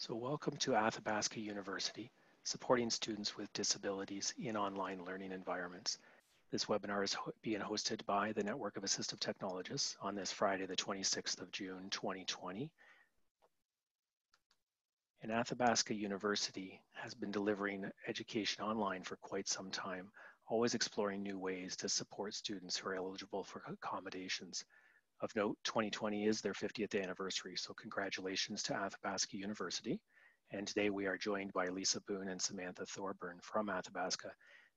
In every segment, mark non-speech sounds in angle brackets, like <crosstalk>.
So welcome to Athabasca University, supporting students with disabilities in online learning environments. This webinar is being hosted by the Network of Assistive Technologists on this Friday, the 26th of June, 2020. And Athabasca University has been delivering education online for quite some time, always exploring new ways to support students who are eligible for accommodations. Of note, 2020 is their 50th anniversary, so congratulations to Athabasca University. And today we are joined by Lisa Boone and Samantha Thorburn from Athabasca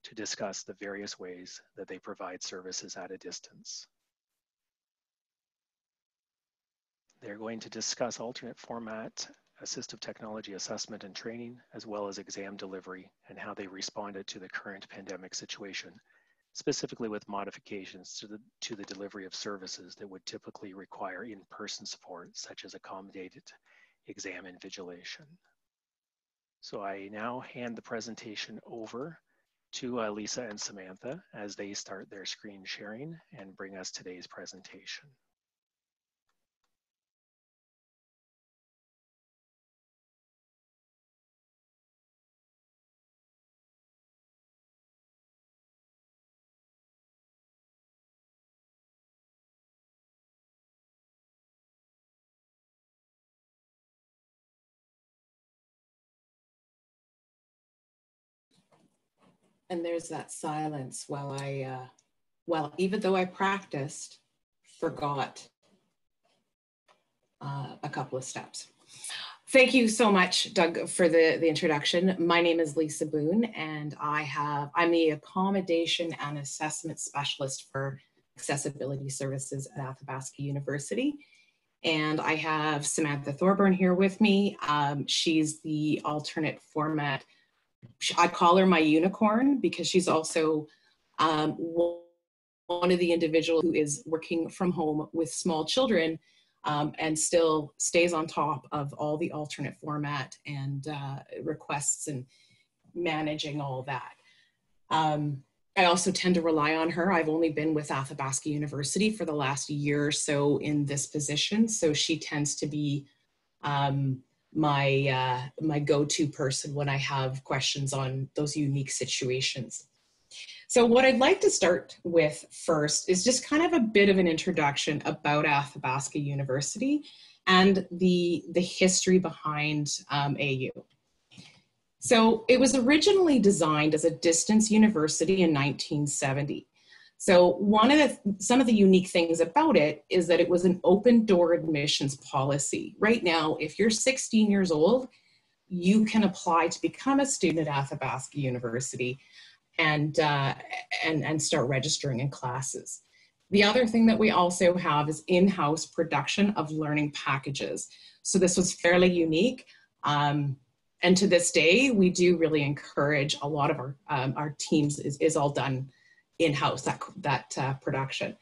to discuss the various ways that they provide services at a distance. They're going to discuss alternate format assistive technology assessment and training, as well as exam delivery and how they responded to the current pandemic situation specifically with modifications to the, to the delivery of services that would typically require in-person support, such as accommodated exam invigilation. So I now hand the presentation over to uh, Lisa and Samantha as they start their screen sharing and bring us today's presentation. And there's that silence while I, uh, well, even though I practiced, forgot uh, a couple of steps. Thank you so much, Doug, for the, the introduction. My name is Lisa Boone, and I have, I'm the accommodation and assessment specialist for accessibility services at Athabasca University. And I have Samantha Thorburn here with me. Um, she's the alternate format I call her my unicorn because she's also um, one of the individuals who is working from home with small children um, and still stays on top of all the alternate format and uh, requests and managing all that. Um, I also tend to rely on her. I've only been with Athabasca University for the last year or so in this position, so she tends to be um, my uh, my go-to person when I have questions on those unique situations. So what I'd like to start with first is just kind of a bit of an introduction about Athabasca University and the, the history behind um, AU. So it was originally designed as a distance university in 1970. So one of the some of the unique things about it is that it was an open door admissions policy. Right now, if you're 16 years old, you can apply to become a student at Athabasca University and, uh, and, and start registering in classes. The other thing that we also have is in-house production of learning packages. So this was fairly unique. Um, and to this day, we do really encourage a lot of our, um, our teams is, is all done in-house that that uh, production.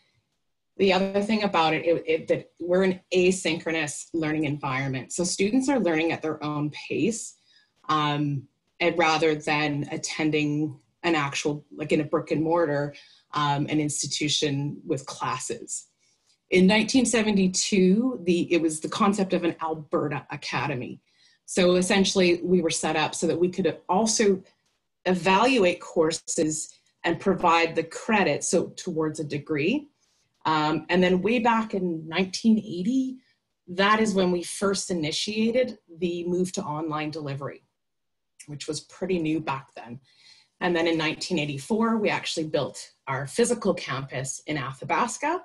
The other thing about it, it, it, that we're an asynchronous learning environment. So students are learning at their own pace um, and rather than attending an actual like in a brick and mortar um, an institution with classes. In 1972 the it was the concept of an alberta academy. So essentially we were set up so that we could also evaluate courses and provide the credit so towards a degree. Um, and then way back in 1980, that is when we first initiated the move to online delivery, which was pretty new back then. And then in 1984, we actually built our physical campus in Athabasca.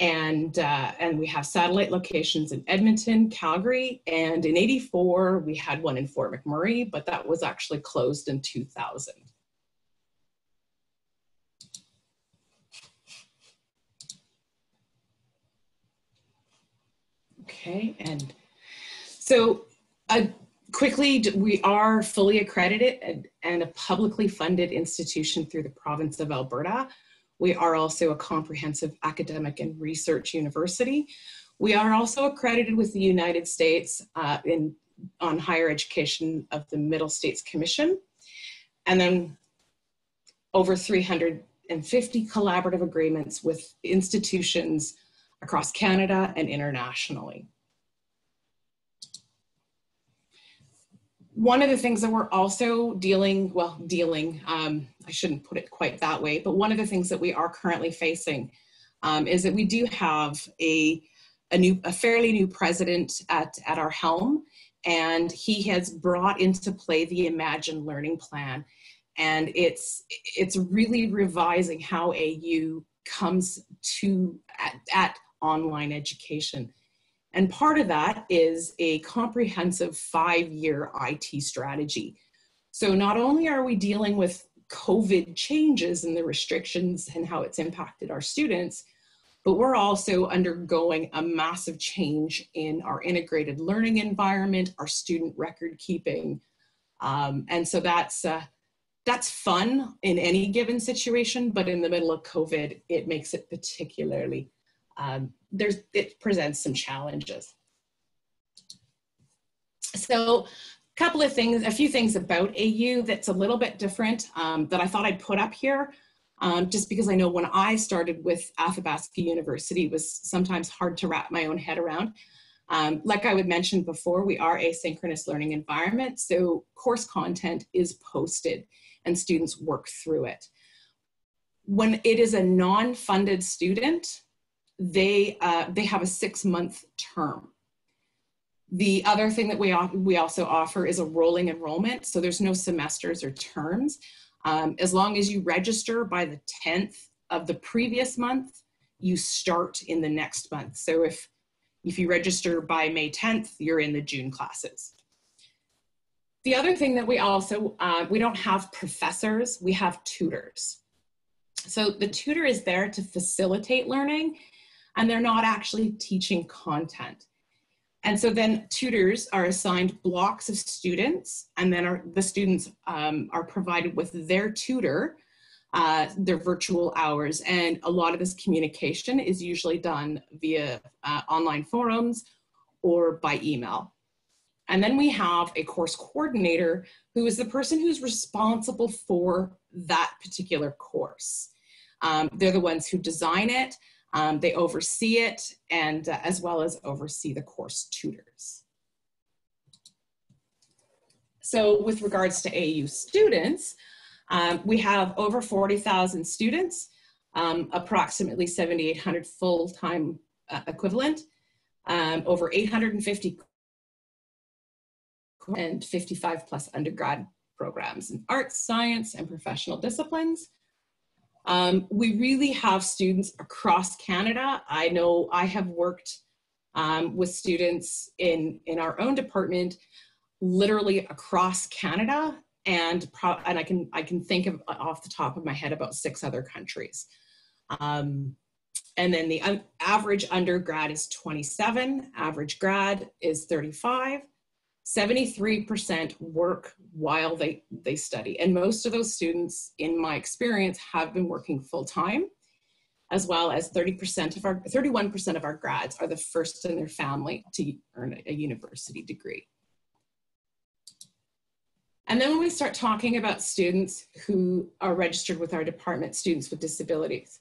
And, uh, and we have satellite locations in Edmonton, Calgary, and in 84, we had one in Fort McMurray, but that was actually closed in 2000. Okay, and so uh, quickly, we are fully accredited and, and, a publicly funded institution through the province of Alberta. We are also a comprehensive academic and research university. We are also accredited with the United States uh, in, on higher education of the Middle States Commission. And then over 350 collaborative agreements with institutions across Canada and internationally. one of the things that we're also dealing, well, dealing, um, I shouldn't put it quite that way, but one of the things that we are currently facing um, is that we do have a, a new, a fairly new president at, at our helm, and he has brought into play the Imagine Learning Plan. And it's, it's really revising how AU comes to at, at online education. And part of that is a comprehensive five year IT strategy. So not only are we dealing with COVID changes and the restrictions and how it's impacted our students, but we're also undergoing a massive change in our integrated learning environment, our student record keeping. Um, and so that's, uh, that's fun in any given situation, but in the middle of COVID, it makes it particularly um, there's it presents some challenges. So a couple of things, a few things about AU that's a little bit different um, that I thought I'd put up here. Um, just because I know when I started with Athabasca University it was sometimes hard to wrap my own head around. Um, like I would mention before, we are asynchronous learning environment, so course content is posted and students work through it. When it is a non-funded student, they, uh, they have a six month term. The other thing that we, we also offer is a rolling enrollment. So there's no semesters or terms. Um, as long as you register by the 10th of the previous month, you start in the next month. So if, if you register by May 10th, you're in the June classes. The other thing that we also, uh, we don't have professors, we have tutors. So the tutor is there to facilitate learning and they're not actually teaching content. And so then tutors are assigned blocks of students, and then are, the students um, are provided with their tutor, uh, their virtual hours. And a lot of this communication is usually done via uh, online forums or by email. And then we have a course coordinator who is the person who's responsible for that particular course. Um, they're the ones who design it, um, they oversee it and uh, as well as oversee the course tutors. So with regards to AU students, um, we have over 40,000 students, um, approximately 7,800 full-time uh, equivalent, um, over 850 and 55 plus undergrad programs in arts, science, and professional disciplines. Um, we really have students across Canada. I know I have worked um, with students in, in our own department literally across Canada and, and I, can, I can think of off the top of my head about six other countries. Um, and then the average undergrad is 27, average grad is 35. 73% work while they, they study. And most of those students, in my experience, have been working full time, as well as 30% of our, 31% of our grads are the first in their family to earn a university degree. And then when we start talking about students who are registered with our department, students with disabilities.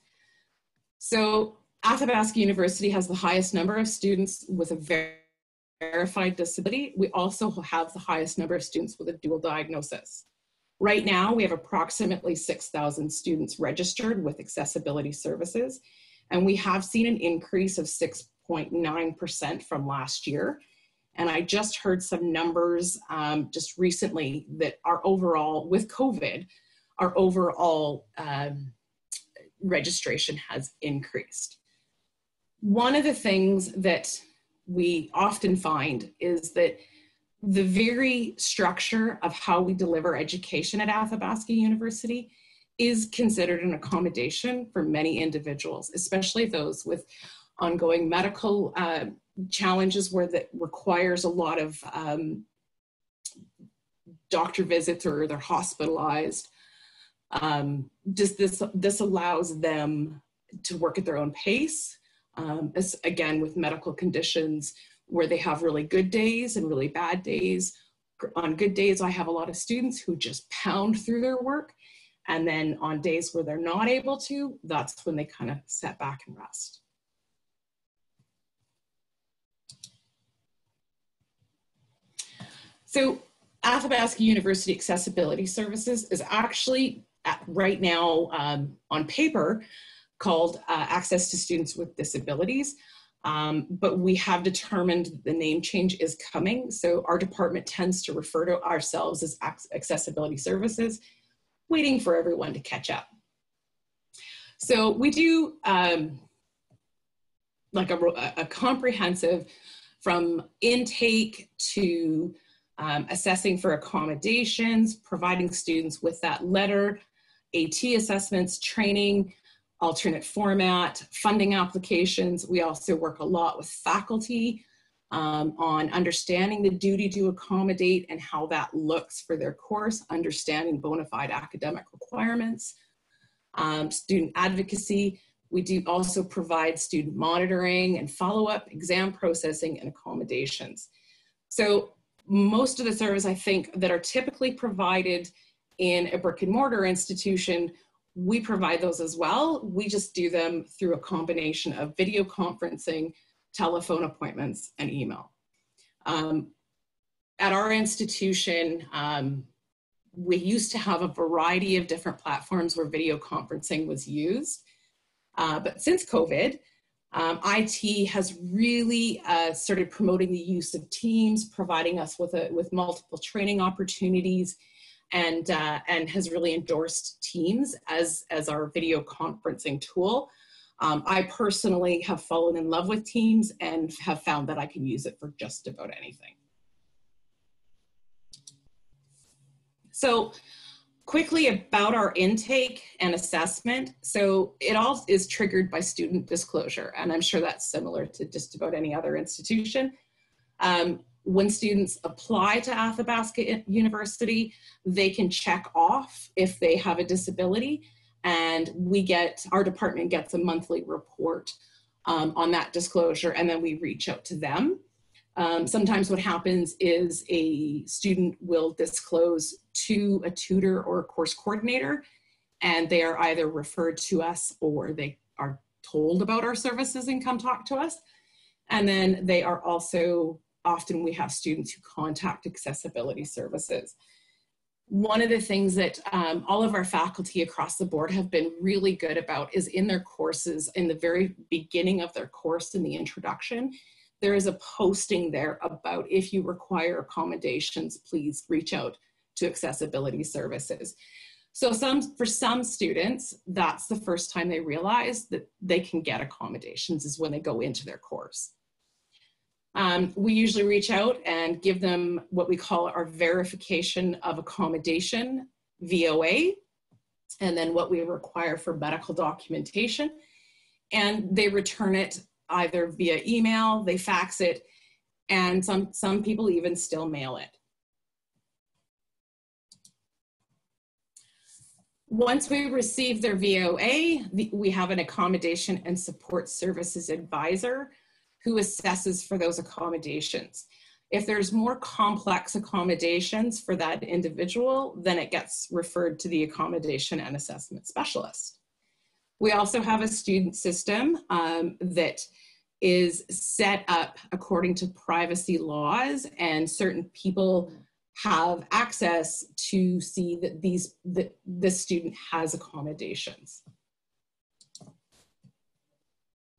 So Athabasca University has the highest number of students with a very verified disability, we also have the highest number of students with a dual diagnosis. Right now, we have approximately 6,000 students registered with accessibility services, and we have seen an increase of 6.9% from last year. And I just heard some numbers um, just recently that our overall, with COVID, our overall um, registration has increased. One of the things that we often find is that the very structure of how we deliver education at Athabasca University is considered an accommodation for many individuals, especially those with ongoing medical uh, challenges where that requires a lot of um, doctor visits or they're hospitalized. Um, this, this allows them to work at their own pace um, as, again with medical conditions where they have really good days and really bad days. On good days, I have a lot of students who just pound through their work. And then on days where they're not able to, that's when they kind of set back and rest. So Athabasca University Accessibility Services is actually at, right now um, on paper called uh, Access to Students with Disabilities. Um, but we have determined the name change is coming. So our department tends to refer to ourselves as Accessibility Services, waiting for everyone to catch up. So we do um, like a, a comprehensive from intake to um, assessing for accommodations, providing students with that letter, AT assessments, training, alternate format, funding applications. We also work a lot with faculty um, on understanding the duty to accommodate and how that looks for their course, understanding bona fide academic requirements, um, student advocacy. We do also provide student monitoring and follow-up, exam processing, and accommodations. So most of the service I think that are typically provided in a brick and mortar institution, we provide those as well. We just do them through a combination of video conferencing, telephone appointments, and email. Um, at our institution, um, we used to have a variety of different platforms where video conferencing was used. Uh, but since COVID, um, IT has really uh, started promoting the use of Teams, providing us with, a, with multiple training opportunities, and, uh, and has really endorsed Teams as, as our video conferencing tool. Um, I personally have fallen in love with Teams and have found that I can use it for just about anything. So quickly about our intake and assessment. So it all is triggered by student disclosure, and I'm sure that's similar to just about any other institution. Um, when students apply to Athabasca University, they can check off if they have a disability, and we get, our department gets a monthly report um, on that disclosure, and then we reach out to them. Um, sometimes what happens is a student will disclose to a tutor or a course coordinator, and they are either referred to us or they are told about our services and come talk to us. And then they are also, often we have students who contact accessibility services. One of the things that um, all of our faculty across the board have been really good about is in their courses, in the very beginning of their course in the introduction, there is a posting there about if you require accommodations, please reach out to accessibility services. So some, for some students, that's the first time they realize that they can get accommodations is when they go into their course. Um, we usually reach out and give them what we call our verification of accommodation, VOA, and then what we require for medical documentation. And they return it either via email, they fax it, and some, some people even still mail it. Once we receive their VOA, we have an accommodation and support services advisor who assesses for those accommodations. If there's more complex accommodations for that individual, then it gets referred to the accommodation and assessment specialist. We also have a student system um, that is set up according to privacy laws and certain people have access to see that these that the student has accommodations.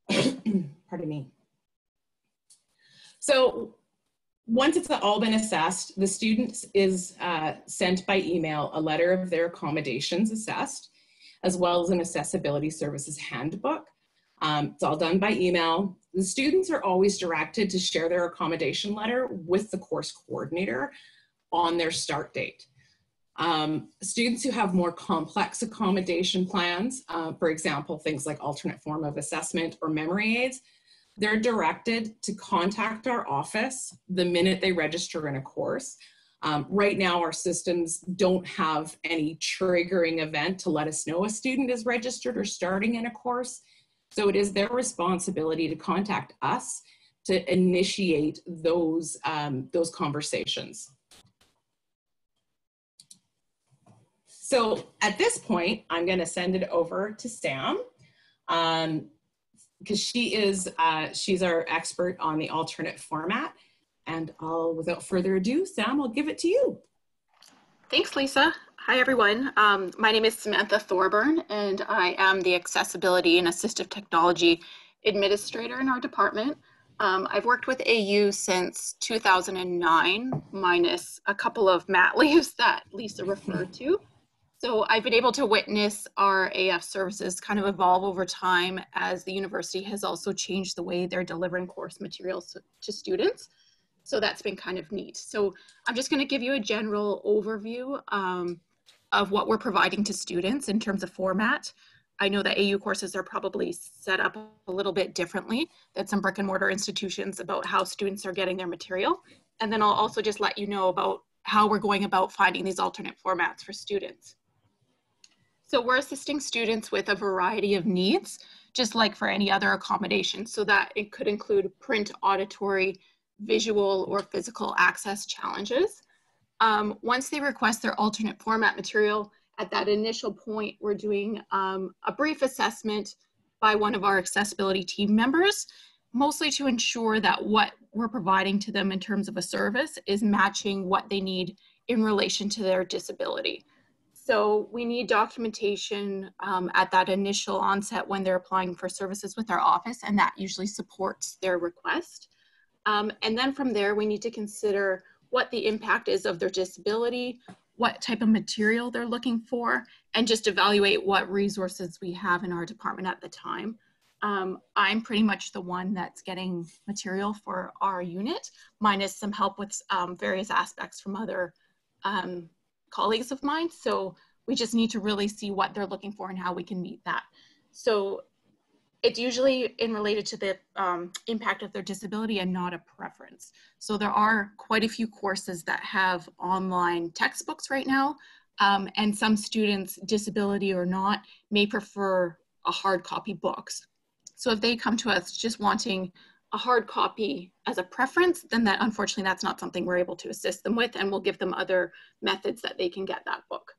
<clears throat> Pardon me. So once it's all been assessed, the student is uh, sent by email a letter of their accommodations assessed as well as an accessibility services handbook. Um, it's all done by email. The students are always directed to share their accommodation letter with the course coordinator on their start date. Um, students who have more complex accommodation plans, uh, for example, things like alternate form of assessment or memory aids, they're directed to contact our office the minute they register in a course um, right now, our systems don't have any triggering event to let us know a student is registered or starting in a course. So it is their responsibility to contact us to initiate those, um, those conversations. So at this point, I'm gonna send it over to Sam because she is, uh, she's our expert on the alternate format. And I'll, without further ado, Sam, I'll give it to you. Thanks, Lisa. Hi, everyone. Um, my name is Samantha Thorburn, and I am the Accessibility and Assistive Technology Administrator in our department. Um, I've worked with AU since 2009, minus a couple of mat <laughs> leaves that Lisa referred to. So I've been able to witness our AF services kind of evolve over time as the university has also changed the way they're delivering course materials to students. So that's been kind of neat. So I'm just going to give you a general overview um, of what we're providing to students in terms of format. I know that AU courses are probably set up a little bit differently than some brick and mortar institutions about how students are getting their material. And then I'll also just let you know about how we're going about finding these alternate formats for students. So we're assisting students with a variety of needs, just like for any other accommodation. So that it could include print, auditory, visual, or physical access challenges. Um, once they request their alternate format material, at that initial point, we're doing um, a brief assessment by one of our accessibility team members, mostly to ensure that what we're providing to them in terms of a service is matching what they need in relation to their disability. So we need documentation um, at that initial onset when they're applying for services with our office, and that usually supports their request. Um, and then from there, we need to consider what the impact is of their disability, what type of material they're looking for, and just evaluate what resources we have in our department at the time. Um, I'm pretty much the one that's getting material for our unit, minus some help with um, various aspects from other um, colleagues of mine. So we just need to really see what they're looking for and how we can meet that. So it's usually in related to the um, impact of their disability and not a preference. So there are quite a few courses that have online textbooks right now. Um, and some students, disability or not, may prefer a hard copy books. So if they come to us just wanting a hard copy as a preference, then that unfortunately that's not something we're able to assist them with and we'll give them other methods that they can get that book.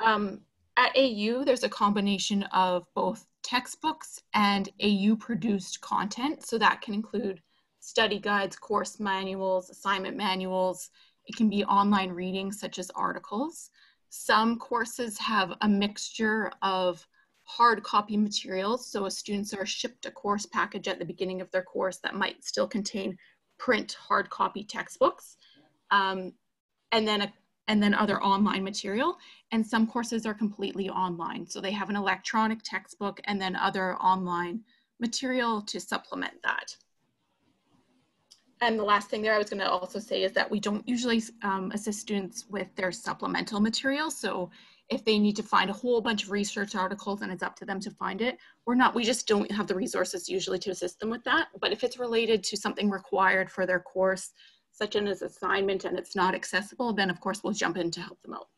Um, at AU, there's a combination of both textbooks and AU produced content. So that can include study guides, course manuals, assignment manuals. It can be online reading such as articles. Some courses have a mixture of hard copy materials. So students are shipped a course package at the beginning of their course that might still contain print hard copy textbooks. Um, and then a, and then other online material. And some courses are completely online. So they have an electronic textbook and then other online material to supplement that. And the last thing there I was going to also say is that we don't usually um, assist students with their supplemental material. So if they need to find a whole bunch of research articles and it's up to them to find it we're not. We just don't have the resources usually to assist them with that. But if it's related to something required for their course such as assignment and it's not accessible then of course we'll jump in to help them out.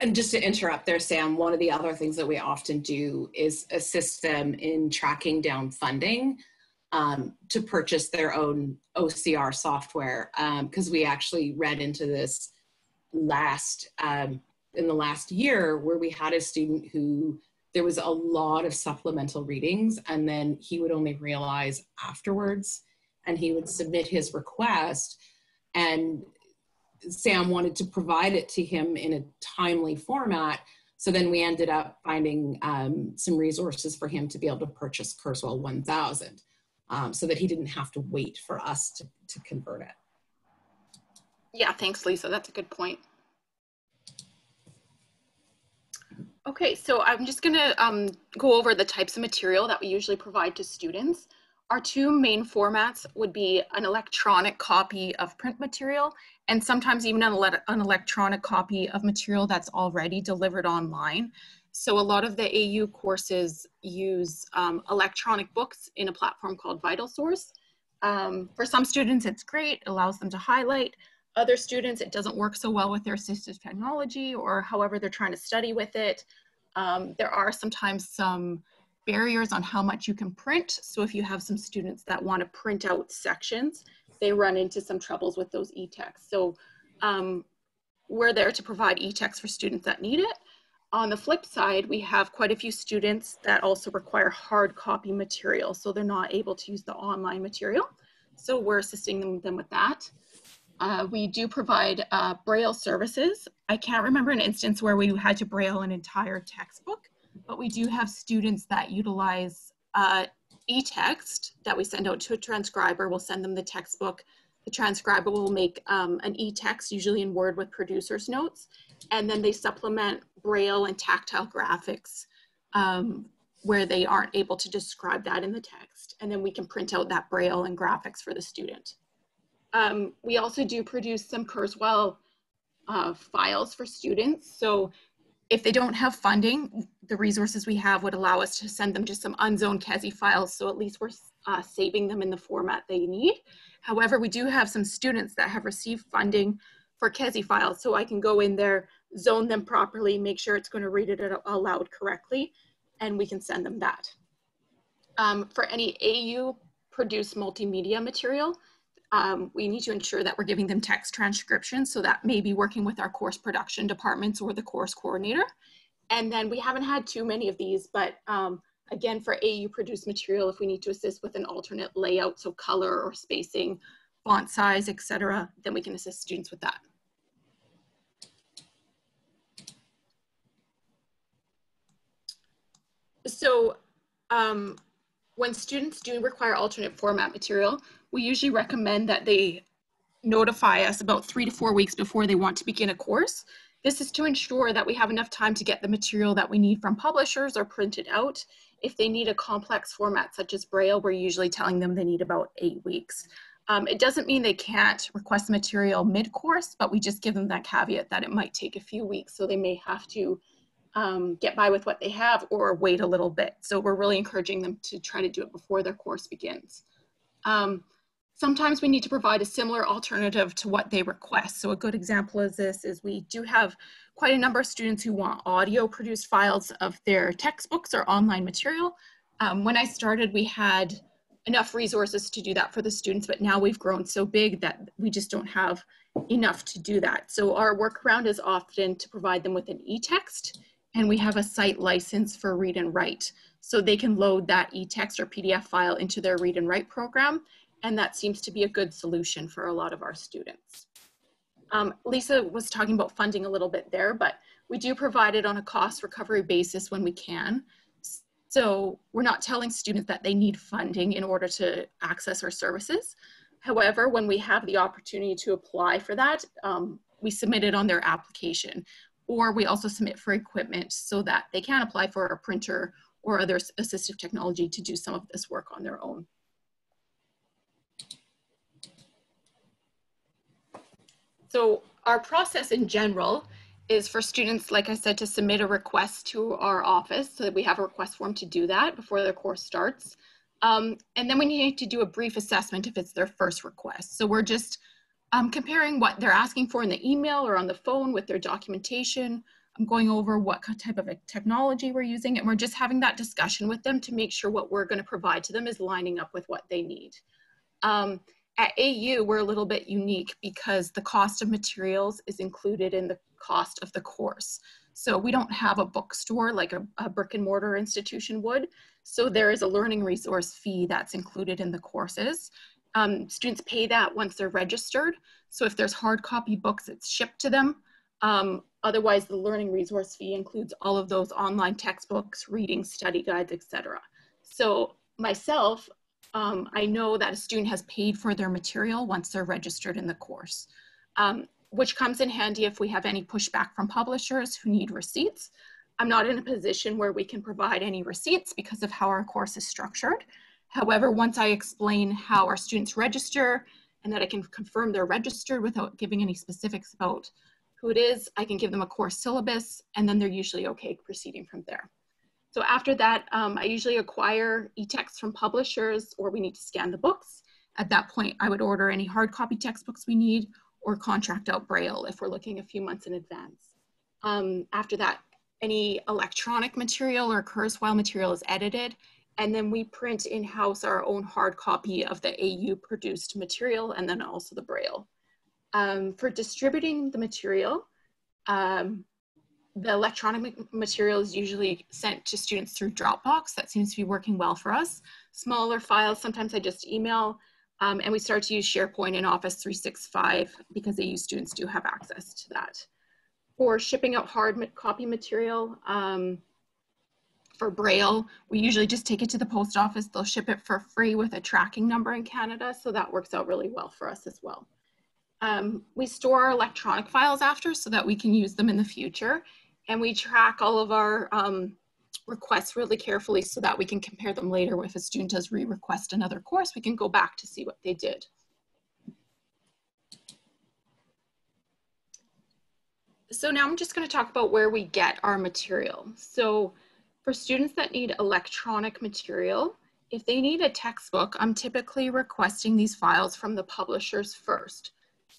And just to interrupt there, Sam, one of the other things that we often do is assist them in tracking down funding um, to purchase their own OCR software because um, we actually read into this last um, in the last year where we had a student who there was a lot of supplemental readings and then he would only realize afterwards and he would submit his request and sam wanted to provide it to him in a timely format. So then we ended up finding um, some resources for him to be able to purchase kurzweil 1000 um, so that he didn't have to wait for us to, to convert it yeah, thanks, Lisa. That's a good point. Okay, so I'm just going to um, go over the types of material that we usually provide to students. Our two main formats would be an electronic copy of print material and sometimes even an, electronic copy of material that's already delivered online. So a lot of the AU courses use um, electronic books in a platform called VitalSource. Um, for some students, it's great, it allows them to highlight. Other students, it doesn't work so well with their assistive technology or however they're trying to study with it. Um, there are sometimes some barriers on how much you can print. So if you have some students that want to print out sections, they run into some troubles with those e-texts. So um, we're there to provide e-text for students that need it. On the flip side, we have quite a few students that also require hard copy material. So they're not able to use the online material. So we're assisting them, them with that. Uh, we do provide uh, Braille services. I can't remember an instance where we had to Braille an entire textbook, but we do have students that utilize uh, e-text that we send out to a transcriber. We'll send them the textbook. The transcriber will make um, an e-text, usually in Word with producer's notes, and then they supplement Braille and tactile graphics um, where they aren't able to describe that in the text. And then we can print out that Braille and graphics for the student. Um, we also do produce some Kurzweil uh, files for students. So if they don't have funding, the resources we have would allow us to send them just some unzoned CASI files. So at least we're uh, saving them in the format they need. However, we do have some students that have received funding for CASI files. So I can go in there, zone them properly, make sure it's going to read it aloud correctly, and we can send them that. Um, for any AU produced multimedia material, um, we need to ensure that we're giving them text transcription. So that may be working with our course production departments or the course coordinator. And then we haven't had too many of these, but um, again, for AU produced material, if we need to assist with an alternate layout, so color or spacing, font size, etc., then we can assist students with that. So um, when students do require alternate format material, we usually recommend that they notify us about three to four weeks before they want to begin a course. This is to ensure that we have enough time to get the material that we need from publishers or printed out. If they need a complex format such as Braille, we're usually telling them they need about eight weeks. Um, it doesn't mean they can't request material mid-course, but we just give them that caveat that it might take a few weeks, so they may have to um, get by with what they have or wait a little bit. So we're really encouraging them to try to do it before their course begins. Um, sometimes we need to provide a similar alternative to what they request. So a good example of this is we do have quite a number of students who want audio produced files of their textbooks or online material. Um, when I started, we had enough resources to do that for the students, but now we've grown so big that we just don't have enough to do that. So our workaround is often to provide them with an e-text and we have a site license for read and write. So they can load that e-text or PDF file into their read and write program. And that seems to be a good solution for a lot of our students. Um, Lisa was talking about funding a little bit there, but we do provide it on a cost recovery basis when we can. So we're not telling students that they need funding in order to access our services. However, when we have the opportunity to apply for that, um, we submit it on their application or we also submit for equipment so that they can apply for a printer or other assistive technology to do some of this work on their own. So our process in general is for students, like I said, to submit a request to our office so that we have a request form to do that before their course starts. Um, and then we need to do a brief assessment if it's their first request. So we're just um, comparing what they're asking for in the email or on the phone with their documentation. I'm going over what type of technology we're using, and we're just having that discussion with them to make sure what we're going to provide to them is lining up with what they need. Um, at AU, we're a little bit unique because the cost of materials is included in the cost of the course. So we don't have a bookstore like a, a brick and mortar institution would. So there is a learning resource fee that's included in the courses. Um, students pay that once they're registered. So if there's hard copy books, it's shipped to them. Um, otherwise, the learning resource fee includes all of those online textbooks, reading, study guides, etc. So myself, um, I know that a student has paid for their material once they're registered in the course, um, which comes in handy if we have any pushback from publishers who need receipts. I'm not in a position where we can provide any receipts because of how our course is structured. However, once I explain how our students register and that I can confirm they're registered without giving any specifics about who it is, I can give them a course syllabus and then they're usually okay proceeding from there. So after that, um, I usually acquire e-texts from publishers or we need to scan the books. At that point, I would order any hard copy textbooks we need or contract out Braille if we're looking a few months in advance. Um, after that, any electronic material or Kurzweil material is edited and then we print in-house our own hard copy of the AU produced material and then also the Braille. Um, for distributing the material, um, the electronic material is usually sent to students through Dropbox. That seems to be working well for us. Smaller files, sometimes I just email Um, and we start to use SharePoint and Office 365 because AU students do have access to that. For shipping out hard copy material, um, for Braille, we usually just take it to the post office. They'll ship it for free with a tracking number in Canada, so that works out really well for us as well. Um, we store our electronic files after so that we can use them in the future. And we track all of our um, requests really carefully so that we can compare them later. If a student does re-request another course, we can go back to see what they did. So now I'm just gonna talk about where we get our material. So for students that need electronic material, if they need a textbook, I'm typically requesting these files from the publishers first.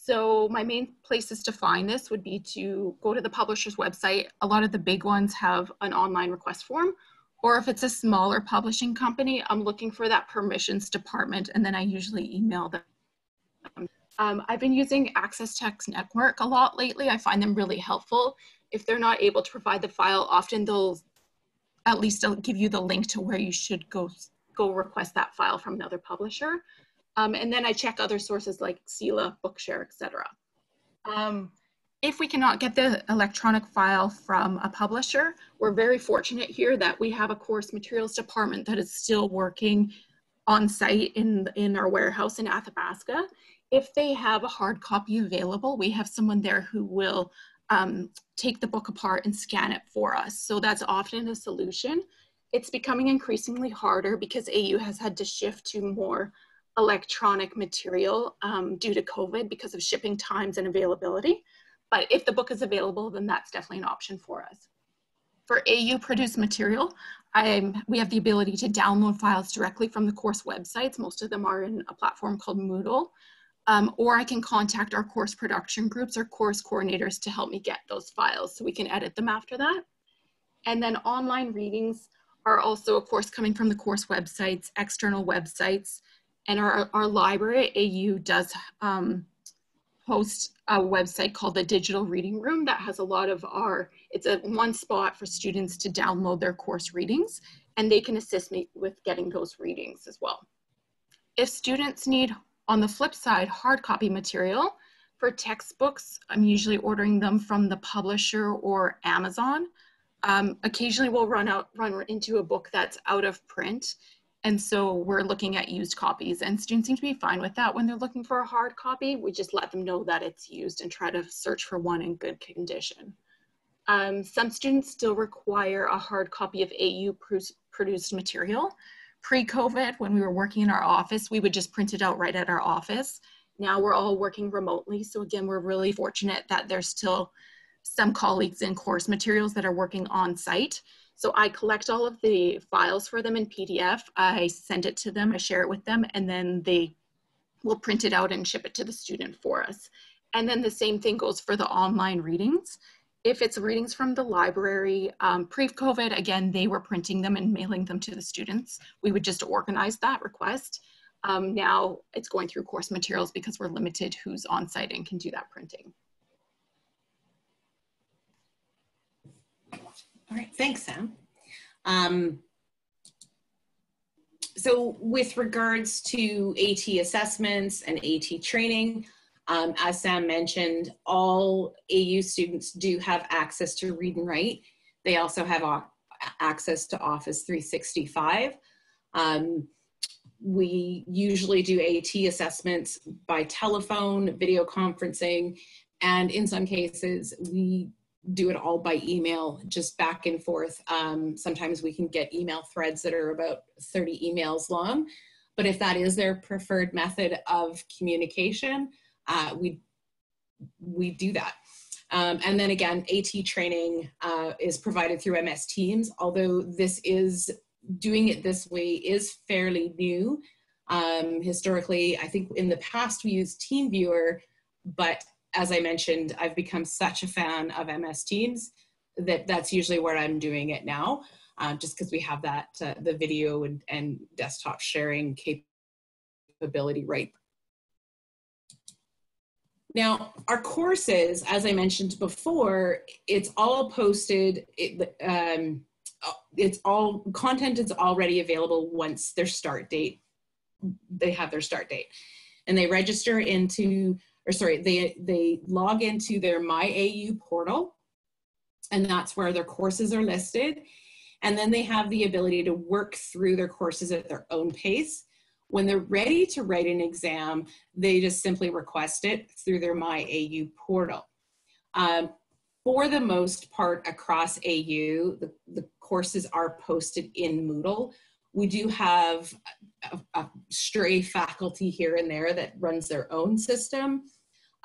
So my main places to find this would be to go to the publisher's website. A lot of the big ones have an online request form, or if it's a smaller publishing company, I'm looking for that permissions department and then I usually email them. Um, I've been using Access Text Network a lot lately. I find them really helpful. If they're not able to provide the file, often they'll at least give you the link to where you should go, go request that file from another publisher. Um, and then I check other sources like CELA, Bookshare, etc. Um, if we cannot get the electronic file from a publisher, we're very fortunate here that we have a course materials department that is still working on site in, in our warehouse in Athabasca. If they have a hard copy available, we have someone there who will um, take the book apart and scan it for us. So that's often a solution. It's becoming increasingly harder because AU has had to shift to more electronic material um, due to COVID because of shipping times and availability. But if the book is available, then that's definitely an option for us. For AU produced material, I'm, we have the ability to download files directly from the course websites. Most of them are in a platform called Moodle. Um, or I can contact our course production groups or course coordinators to help me get those files so we can edit them after that. And then online readings are also, of course, coming from the course websites, external websites, and our, our library AU does um, host a website called the Digital Reading Room that has a lot of our, it's a one spot for students to download their course readings and they can assist me with getting those readings as well. If students need, on the flip side, hard copy material, for textbooks, I'm usually ordering them from the publisher or Amazon. Um, occasionally we'll run out, run into a book that's out of print and so we're looking at used copies and students seem to be fine with that when they're looking for a hard copy. We just let them know that it's used and try to search for one in good condition. Um, some students still require a hard copy of AU produced material. Pre-COVID, when we were working in our office, we would just print it out right at our office. Now we're all working remotely. So again, we're really fortunate that there's still some colleagues in course materials that are working on site. So I collect all of the files for them in PDF. I send it to them, I share it with them, and then they will print it out and ship it to the student for us. And then the same thing goes for the online readings. If it's readings from the library, um, pre-COVID, again, they were printing them and mailing them to the students. We would just organize that request. Um, now it's going through course materials because we're limited who's on site and can do that printing. All right, thanks, Sam. Um, so with regards to AT assessments and AT training, um, as Sam mentioned, all AU students do have access to read and write. They also have access to Office 365. Um, we usually do AT assessments by telephone, video conferencing, and in some cases, we do it all by email, just back and forth. Um, sometimes we can get email threads that are about 30 emails long. But if that is their preferred method of communication, uh, we, we do that. Um, and then again, AT training uh, is provided through MS Teams, although this is, doing it this way is fairly new. Um, historically, I think in the past we used TeamViewer, but as I mentioned, I've become such a fan of MS Teams that that's usually where I'm doing it now, uh, just because we have that, uh, the video and, and desktop sharing capability right. Now, our courses, as I mentioned before, it's all posted, it, um, it's all, content is already available once their start date they have their start date. And they register into, or sorry, they, they log into their MyAU portal, and that's where their courses are listed. And then they have the ability to work through their courses at their own pace. When they're ready to write an exam, they just simply request it through their MyAU portal. Um, for the most part across AU, the, the courses are posted in Moodle. We do have a, a stray faculty here and there that runs their own system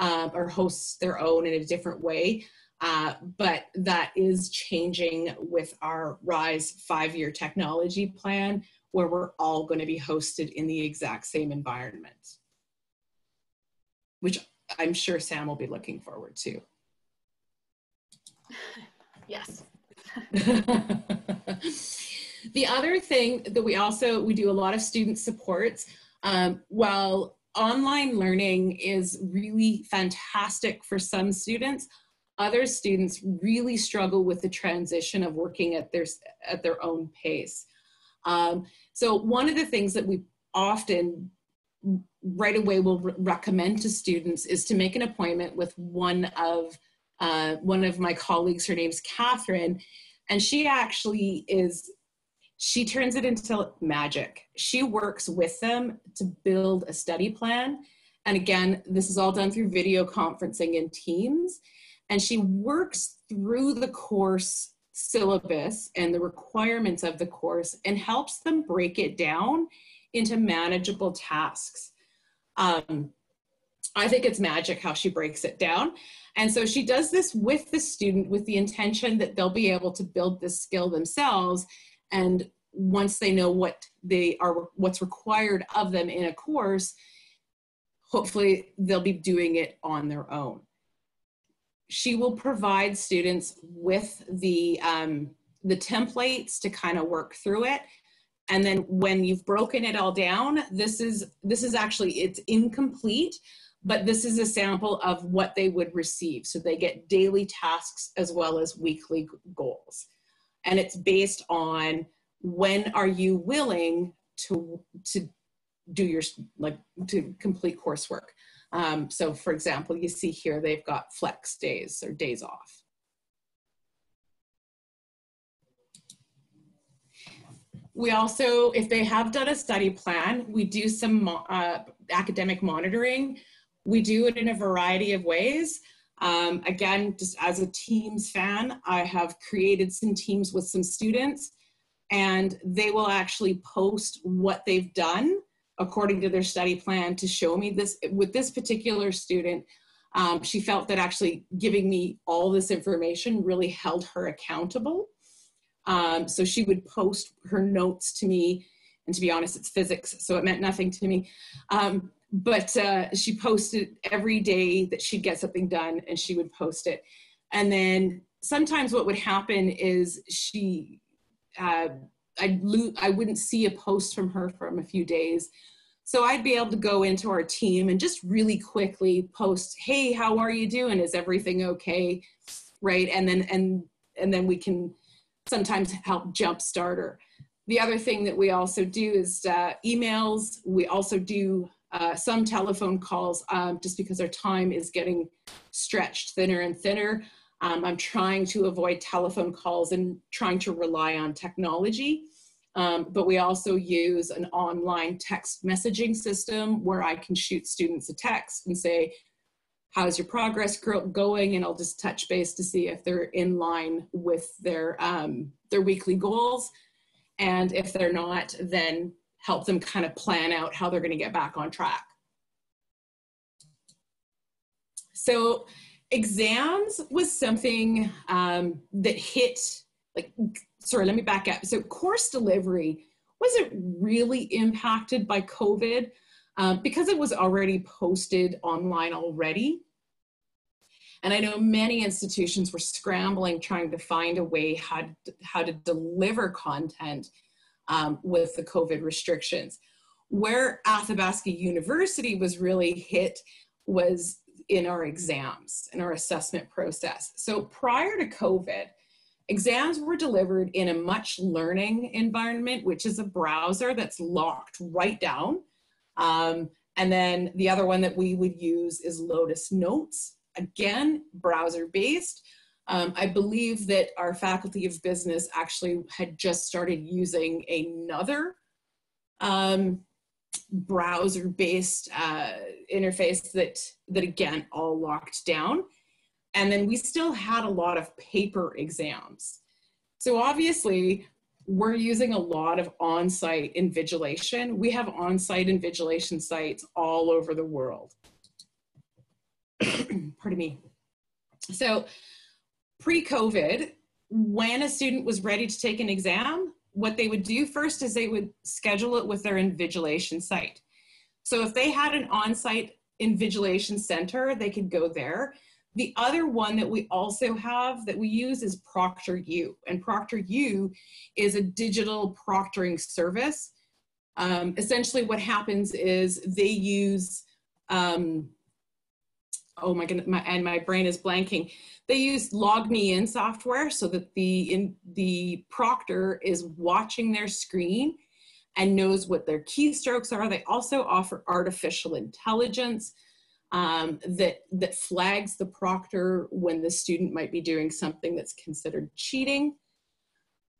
uh, or hosts their own in a different way. Uh, but that is changing with our RISE five-year technology plan, where we're all going to be hosted in the exact same environment, which I'm sure Sam will be looking forward to. Yes. <laughs> the other thing that we also, we do a lot of student supports. Um, while online learning is really fantastic for some students, other students really struggle with the transition of working at their, at their own pace. Um, so one of the things that we often right away will re recommend to students is to make an appointment with one of uh, one of my colleagues, her name's Catherine, and she actually is, she turns it into magic. She works with them to build a study plan. And again, this is all done through video conferencing in Teams. And she works through the course syllabus and the requirements of the course and helps them break it down into manageable tasks. Um, I think it's magic how she breaks it down. And so she does this with the student with the intention that they'll be able to build this skill themselves. And once they know what they are, what's required of them in a course, hopefully they'll be doing it on their own. She will provide students with the, um, the templates to kind of work through it. And then when you've broken it all down, this is, this is actually, it's incomplete, but this is a sample of what they would receive. So they get daily tasks as well as weekly goals. And it's based on when are you willing to, to do your, like to complete coursework. Um, so for example, you see here, they've got flex days or days off. We also, if they have done a study plan, we do some uh, academic monitoring we do it in a variety of ways. Um, again, just as a Teams fan, I have created some teams with some students and they will actually post what they've done according to their study plan to show me this. With this particular student, um, she felt that actually giving me all this information really held her accountable. Um, so she would post her notes to me, and to be honest, it's physics, so it meant nothing to me. Um, but uh, she posted every day that she'd get something done and she would post it. And then sometimes what would happen is she uh, I'd lo- I wouldn't see a post from her from a few days. So I'd be able to go into our team and just really quickly post hey how are you doing? Is everything okay? Right? And then and and then we can sometimes help jumpstart her. The other thing that we also do is uh, emails. We also do uh, some telephone calls um, just because our time is getting stretched thinner and thinner. Um, I'm trying to avoid telephone calls and trying to rely on technology. Um, but we also use an online text messaging system where I can shoot students a text and say, how's your progress going? And I'll just touch base to see if they're in line with their, um, their weekly goals. And if they're not, then help them kind of plan out how they're going to get back on track. So exams was something um, that hit like, sorry, let me back up. So course delivery wasn't really impacted by COVID um, because it was already posted online already. And I know many institutions were scrambling trying to find a way how to, how to deliver content um, with the COVID restrictions. Where Athabasca University was really hit was in our exams, in our assessment process. So prior to COVID, exams were delivered in a much learning environment, which is a browser that's locked right down. Um, and then the other one that we would use is Lotus Notes. Again, browser based. Um, I believe that our Faculty of Business actually had just started using another um, browser-based uh, interface that, that again, all locked down. And then we still had a lot of paper exams. So obviously, we're using a lot of on-site invigilation. We have on-site invigilation sites all over the world. <clears throat> Pardon me. So pre-COVID, when a student was ready to take an exam, what they would do first is they would schedule it with their invigilation site. So if they had an on-site invigilation center, they could go there. The other one that we also have that we use is Proctor ProctorU. And Proctor ProctorU is a digital proctoring service. Um, essentially what happens is they use, um, oh my goodness, my, and my brain is blanking. They use LogMeIn software so that the, in, the proctor is watching their screen and knows what their keystrokes are. They also offer artificial intelligence um, that, that flags the proctor when the student might be doing something that's considered cheating,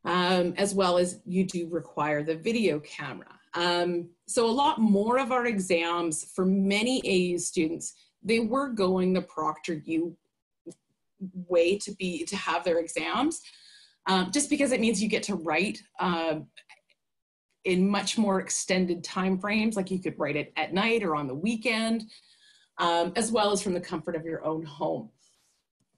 um, as well as you do require the video camera. Um, so a lot more of our exams for many AU students, they were going the ProctorU way to be, to have their exams, um, just because it means you get to write uh, in much more extended time frames, like you could write it at night or on the weekend um, as well as from the comfort of your own home.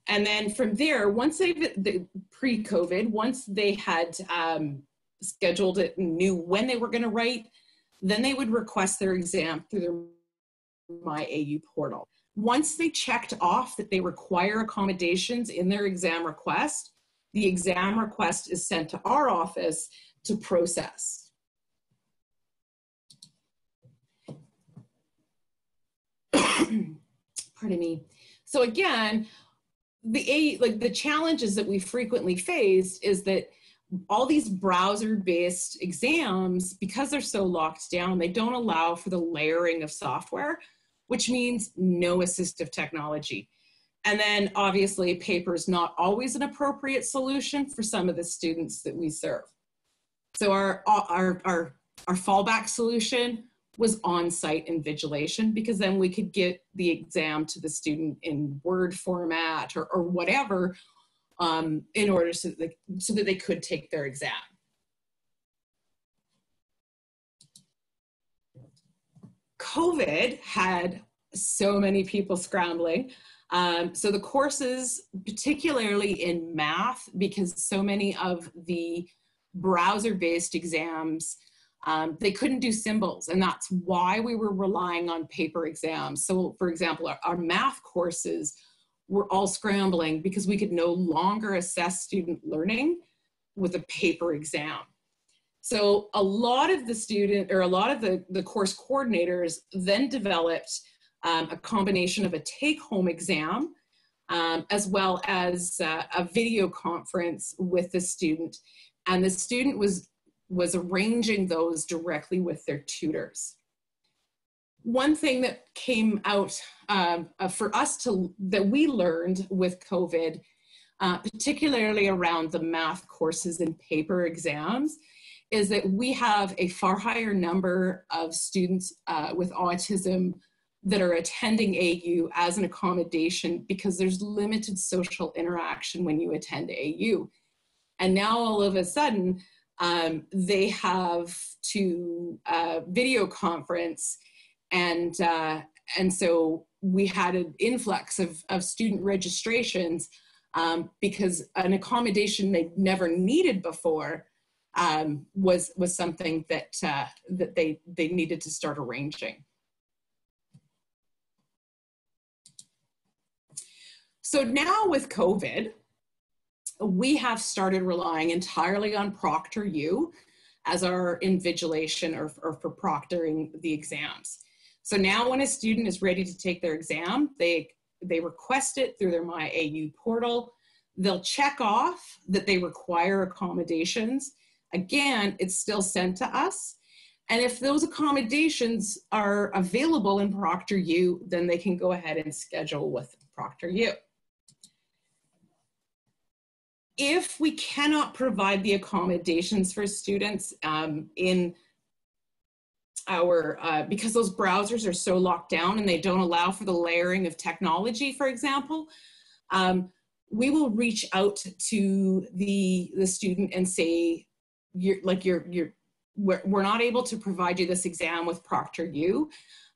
And then from there, once they, the, pre-COVID, once they had um, scheduled it and knew when they were gonna write, then they would request their exam through their My AU portal. Once they checked off that they require accommodations in their exam request, the exam request is sent to our office to process. <coughs> pardon me. So again, the a like the challenges that we frequently faced is that all these browser-based exams, because they're so locked down, they don't allow for the layering of software, which means no assistive technology. And then obviously paper is not always an appropriate solution for some of the students that we serve. So our, our, our, our fallback solution was on-site invigilation because then we could get the exam to the student in Word format or, or whatever um, in order so that, they, so that they could take their exam. COVID had so many people scrambling. Um, so the courses, particularly in math, because so many of the browser-based exams um, they couldn't do symbols, and that's why we were relying on paper exams. So, for example, our, our math courses were all scrambling because we could no longer assess student learning with a paper exam. So a lot of the student or a lot of the, the course coordinators then developed um, a combination of a take-home exam um, as well as uh, a video conference with the student. And the student was was arranging those directly with their tutors. One thing that came out um, uh, for us to, that we learned with COVID, uh, particularly around the math courses and paper exams, is that we have a far higher number of students uh, with autism that are attending AU as an accommodation because there's limited social interaction when you attend AU. And now all of a sudden, um, they have to uh, video conference and uh, and so we had an influx of, of student registrations um, because an accommodation they never needed before um, was was something that uh, that they they needed to start arranging. So now with COVID, we have started relying entirely on ProctorU as our invigilation or, or for proctoring the exams. So now when a student is ready to take their exam, they, they request it through their MyAU portal. They'll check off that they require accommodations. Again, it's still sent to us. And if those accommodations are available in Proctor U, then they can go ahead and schedule with Proctor U. If we cannot provide the accommodations for students um, in our, uh, because those browsers are so locked down and they don't allow for the layering of technology, for example, um, we will reach out to the, the student and say, you're like you're, you're, we're, we're not able to provide you this exam with ProctorU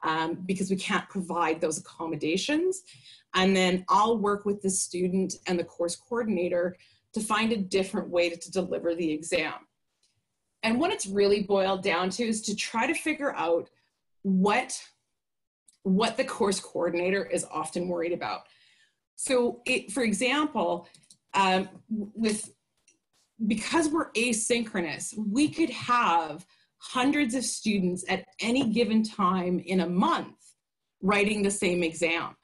um, because we can't provide those accommodations. And then I'll work with the student and the course coordinator to find a different way to, to deliver the exam. And what it's really boiled down to is to try to figure out what, what the course coordinator is often worried about. So it, for example, um, with because we're asynchronous, we could have hundreds of students at any given time in a month writing the same exam.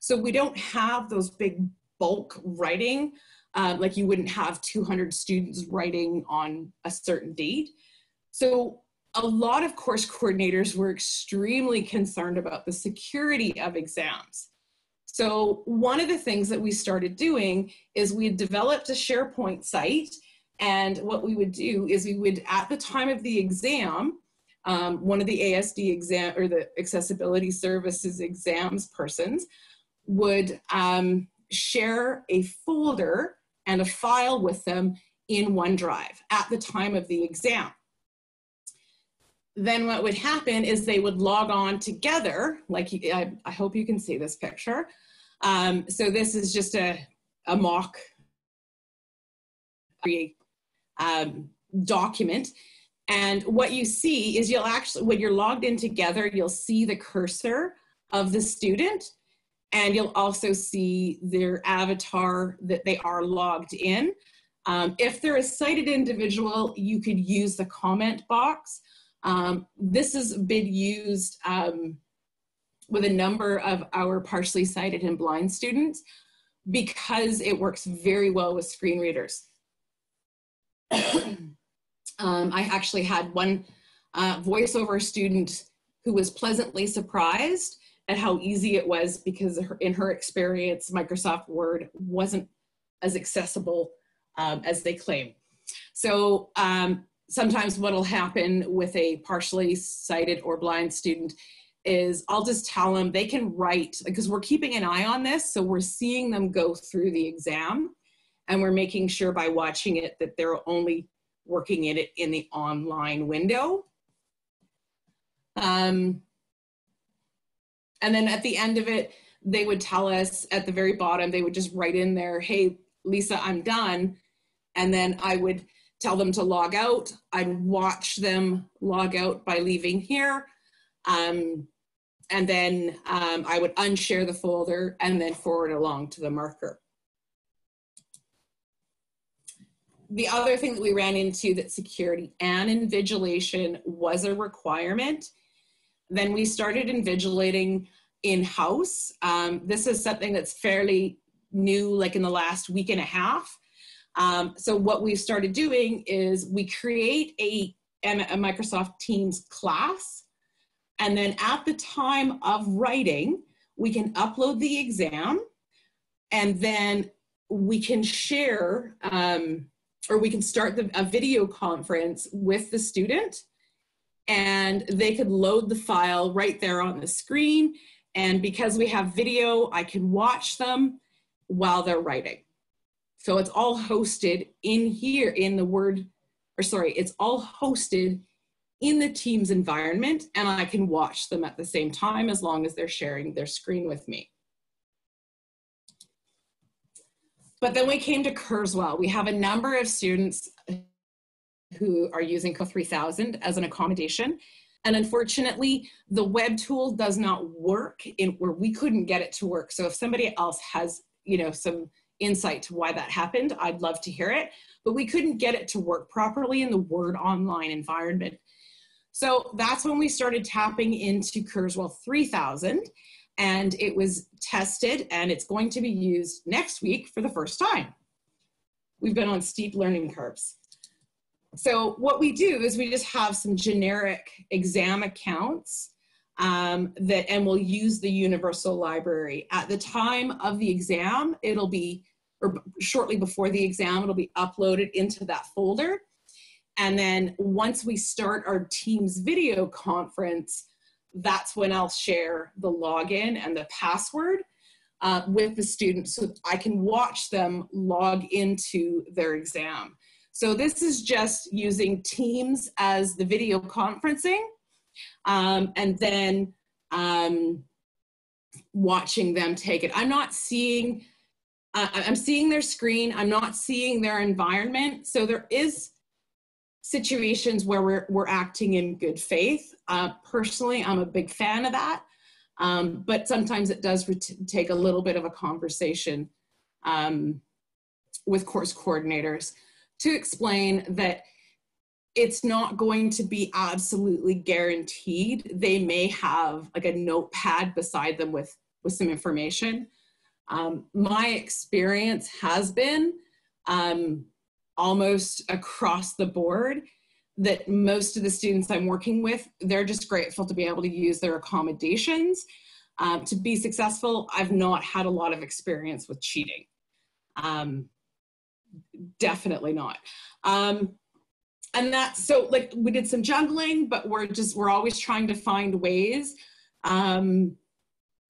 So we don't have those big bulk writing, uh, like you wouldn't have 200 students writing on a certain date. So a lot of course coordinators were extremely concerned about the security of exams. So one of the things that we started doing is we had developed a SharePoint site and what we would do is we would, at the time of the exam, um, one of the ASD exam or the accessibility services exams persons would um, share a folder and a file with them in OneDrive at the time of the exam. Then what would happen is they would log on together, like I, I hope you can see this picture. Um, so this is just a, a mock um, document. And what you see is you'll actually, when you're logged in together, you'll see the cursor of the student and you'll also see their avatar that they are logged in. Um, if they're a sighted individual, you could use the comment box. Um, this has been used um, with a number of our partially sighted and blind students because it works very well with screen readers. <coughs> um, I actually had one uh, voiceover student who was pleasantly surprised at how easy it was because in her experience, Microsoft Word wasn't as accessible um, as they claim. So um, sometimes what'll happen with a partially sighted or blind student is I'll just tell them they can write because we're keeping an eye on this. So we're seeing them go through the exam and we're making sure by watching it that they're only working in it in the online window. Um, and then at the end of it, they would tell us at the very bottom, they would just write in there, hey, Lisa, I'm done. And then I would tell them to log out. I'd watch them log out by leaving here. Um, and then um, I would unshare the folder and then forward along to the marker. The other thing that we ran into that security and invigilation was a requirement. Then we started invigilating in-house. Um, this is something that's fairly new, like in the last week and a half. Um, so what we started doing is we create a, a Microsoft Teams class. And then at the time of writing, we can upload the exam and then we can share um, or we can start the, a video conference with the student and they could load the file right there on the screen. And because we have video, I can watch them while they're writing. So it's all hosted in here in the Word, or sorry, it's all hosted in the Teams environment and I can watch them at the same time as long as they're sharing their screen with me. But then we came to Kurzweil. We have a number of students who are using Co 3000 as an accommodation. And unfortunately, the web tool does not work in where we couldn't get it to work. So if somebody else has, you know, some insight to why that happened, I'd love to hear it. But we couldn't get it to work properly in the Word Online environment. So that's when we started tapping into Kurzweil 3000 and it was tested and it's going to be used next week for the first time. We've been on steep learning curves. so what we do is we just have some generic exam accounts um, that, and we'll use the universal library. At the time of the exam, it'll be, or shortly before the exam, it'll be uploaded into that folder. And then once we start our Teams video conference, that's when I'll share the login and the password uh, with the students so I can watch them log into their exam. So this is just using Teams as the video conferencing um, and then um, watching them take it. I'm not seeing, uh, I'm seeing their screen, I'm not seeing their environment. So there is situations where we're, we're acting in good faith. Uh, personally, I'm a big fan of that. Um, but sometimes it does take a little bit of a conversation um, with course coordinators to explain that it's not going to be absolutely guaranteed. They may have like a notepad beside them with, with some information. Um, my experience has been um, almost across the board that most of the students I'm working with, they're just grateful to be able to use their accommodations. Um, to be successful, I've not had a lot of experience with cheating. Um, definitely not. Um, and that's so like we did some juggling, but we're just we're always trying to find ways um,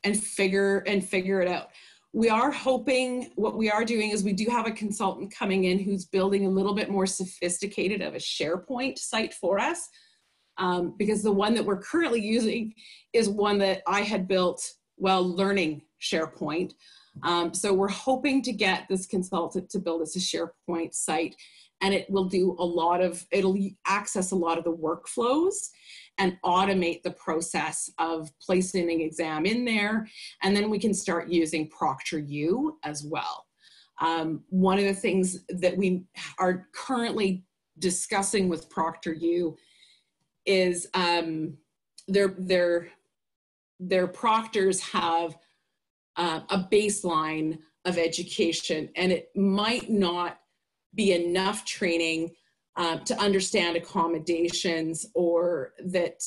and figure and figure it out. We are hoping what we are doing is we do have a consultant coming in who's building a little bit more sophisticated of a SharePoint site for us. Um, because the one that we're currently using is one that I had built while learning SharePoint. Um, so we're hoping to get this consultant to build us a SharePoint site and it will do a lot of, it'll access a lot of the workflows and automate the process of placing an exam in there. And then we can start using ProctorU as well. Um, one of the things that we are currently discussing with ProctorU is um, their, their, their proctors have uh, a baseline of education and it might not be enough training uh, to understand accommodations or that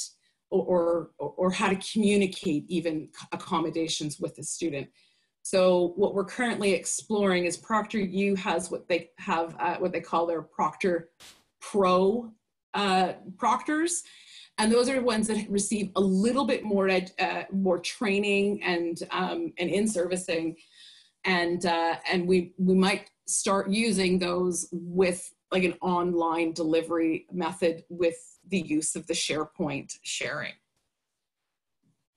or, or, or how to communicate even accommodations with the student. So what we're currently exploring is Proctor U has what they have, uh, what they call their Proctor Pro uh, proctors. And those are ones that receive a little bit more, uh, more training and, um, and in-servicing. And, uh, and we, we might start using those with like an online delivery method with the use of the SharePoint sharing.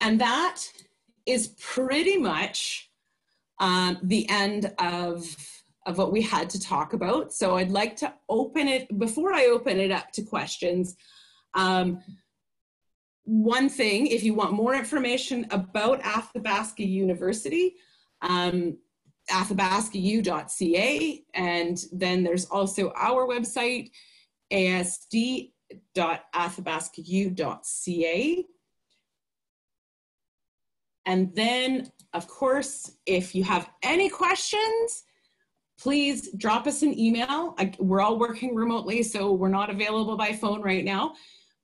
And that is pretty much um, the end of, of what we had to talk about. So I'd like to open it, before I open it up to questions, um, one thing, if you want more information about Athabasca University, um, athabascau.ca. And then there's also our website, asd.athabascau.ca. And then, of course, if you have any questions, please drop us an email. We're all working remotely, so we're not available by phone right now,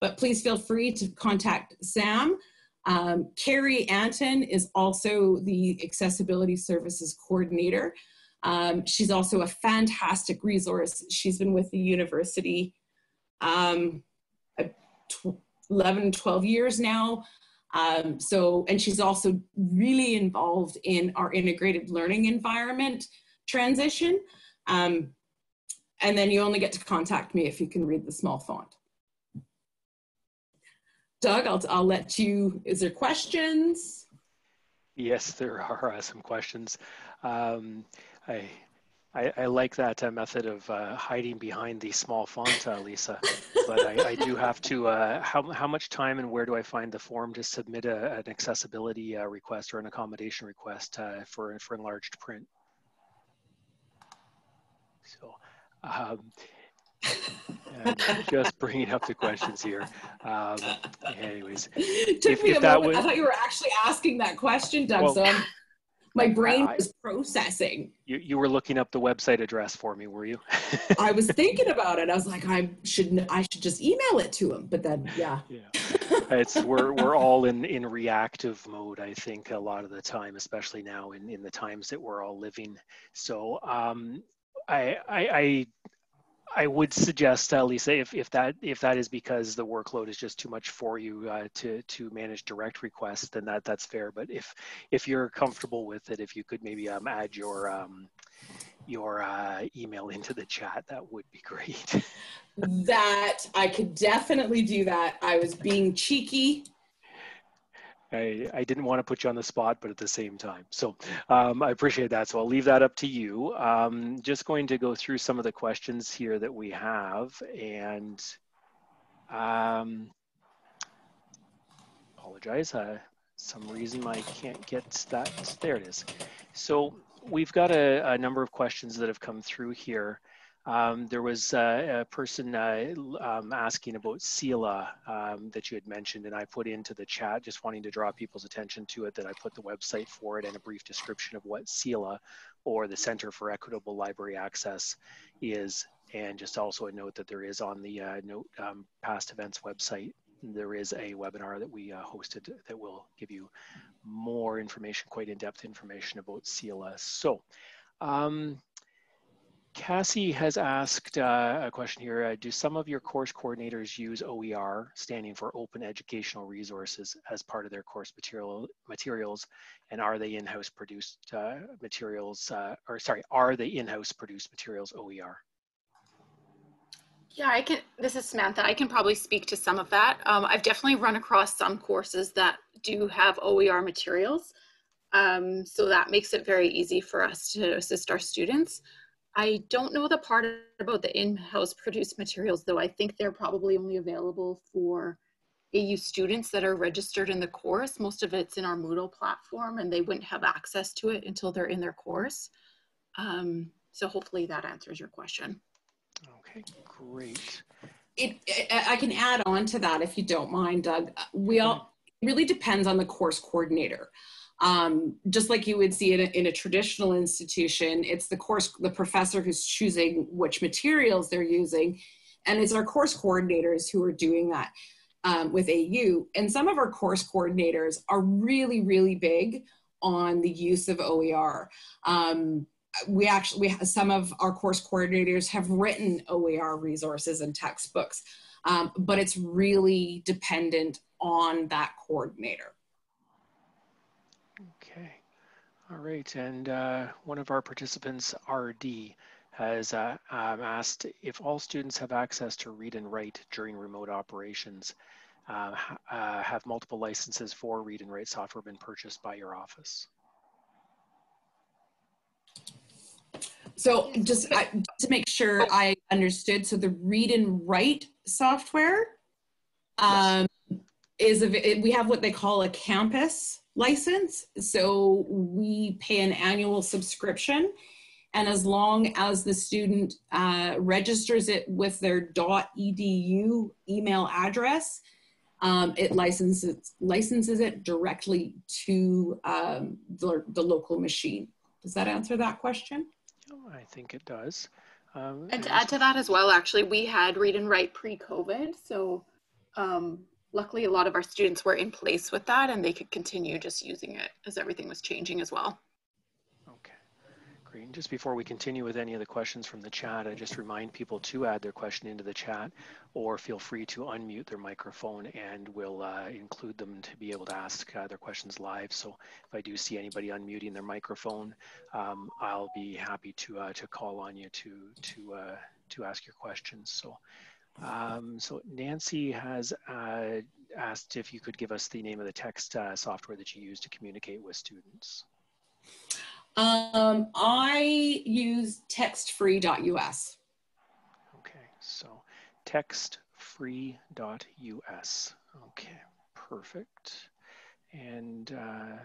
but please feel free to contact Sam um, Carrie Anton is also the Accessibility Services Coordinator. Um, she's also a fantastic resource. She's been with the university um, 11, 12 years now. Um, so, and she's also really involved in our integrated learning environment transition. Um, and then you only get to contact me if you can read the small font. Doug, I'll, I'll let you, is there questions? Yes, there are uh, some questions. Um, I, I, I, like that uh, method of uh, hiding behind the small font, uh, Lisa, but I, I, do have to, uh, how, how much time and where do I find the form to submit a, an accessibility uh, request or an accommodation request for, for enlarged print? So, um, just bringing up the questions here. Um, anyways, it took if, me if a moment. Was, I thought you were actually asking that question, Doug. Well, so I'm, my brain I, was processing. You, you were looking up the website address for me, were you? I was <laughs> thinking about it. I was like, I should I should just email it to him. But then, yeah. Yeah. It's we're we're all in in reactive mode. I think a lot of the time, especially now in in the times that we're all living. So um, I I. I I would suggest, uh, Lisa, if, if that if that is because the workload is just too much for you uh, to to manage direct requests, then that that's fair. But if if you're comfortable with it, if you could maybe um, add your um, your uh, email into the chat, that would be great. <laughs> that I could definitely do that. I was being cheeky I, I didn't want to put you on the spot, but at the same time. So um, I appreciate that. So I'll leave that up to you. Um, just going to go through some of the questions here that we have and um, apologize. Uh, some reason I can't get that. There it is. So we've got a, a number of questions that have come through here. Um, there was uh, a person uh, um, asking about CELA um, that you had mentioned, and I put into the chat, just wanting to draw people's attention to it, that I put the website for it and a brief description of what CELA, or the Center for Equitable Library Access, is, and just also a note that there is on the uh, NOAT um, past events website, there is a webinar that we uh, hosted that will give you more information, quite in-depth information about CELA. So. Um, Cassie has asked uh, a question here. Uh, do some of your course coordinators use OER, standing for Open Educational Resources, as part of their course material materials? And are they in-house produced uh, materials, uh, or sorry, are they in-house produced materials OER? Yeah, I can, this is Samantha. I can probably speak to some of that. Um, I've definitely run across some courses that do have OER materials. Um, so that makes it very easy for us to assist our students. I don't know the part about the in-house produced materials though. I think they're probably only available for AU students that are registered in the course. Most of it's in our Moodle platform and they wouldn't have access to it until they're in their course. Um, so hopefully that answers your question. Okay, great. It, I can add on to that if you don't mind, Doug. We all, it really depends on the course coordinator. Um, just like you would see it in a traditional institution, it's the course, the professor who's choosing which materials they're using, and it's our course coordinators who are doing that um, with AU. And some of our course coordinators are really, really big on the use of OER. Um, we actually, we have, some of our course coordinators have written OER resources and textbooks, um, but it's really dependent on that coordinator. All right, and uh, one of our participants, RD, has uh, um, asked if all students have access to read and write during remote operations. Uh, uh, have multiple licenses for read and write software been purchased by your office? So just I, to make sure I understood, so the read and write software um, yes. is, a, we have what they call a campus license. So we pay an annual subscription. And as long as the student uh, registers it with their .edu email address, um, it licenses, licenses it directly to um, the, the local machine. Does that answer that question? Oh, I think it does. Um, and to add to that as well, actually, we had read and write pre-COVID. So um, luckily a lot of our students were in place with that and they could continue just using it as everything was changing as well. Okay, great. And just before we continue with any of the questions from the chat, I just remind people to add their question into the chat or feel free to unmute their microphone and we'll uh, include them to be able to ask uh, their questions live. So if I do see anybody unmuting their microphone, um, I'll be happy to, uh, to call on you to, to, uh, to ask your questions. So um, so Nancy has uh, asked if you could give us the name of the text uh, software that you use to communicate with students. Um, I use textfree.us. Okay, so textfree.us. Okay, perfect. And uh,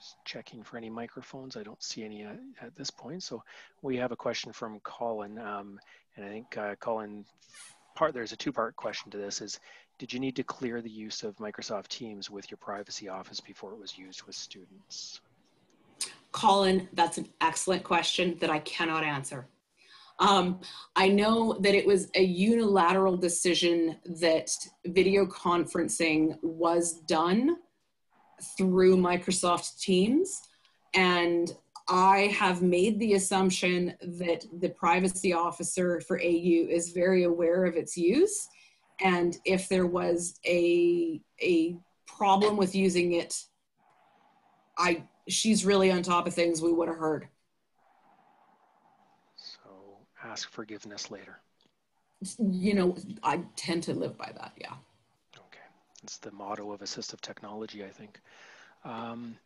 just checking for any microphones. I don't see any at, at this point. So we have a question from Colin. Um, and I think uh, Colin, part there's a two-part question to this: is did you need to clear the use of Microsoft Teams with your privacy office before it was used with students? Colin, that's an excellent question that I cannot answer. Um, I know that it was a unilateral decision that video conferencing was done through Microsoft Teams. And I have made the assumption that the privacy officer for AU is very aware of its use. And if there was a, a problem with using it, I she's really on top of things we would have heard. So ask forgiveness later. You know, I tend to live by that, yeah. It's the motto of assistive technology, I think. Um,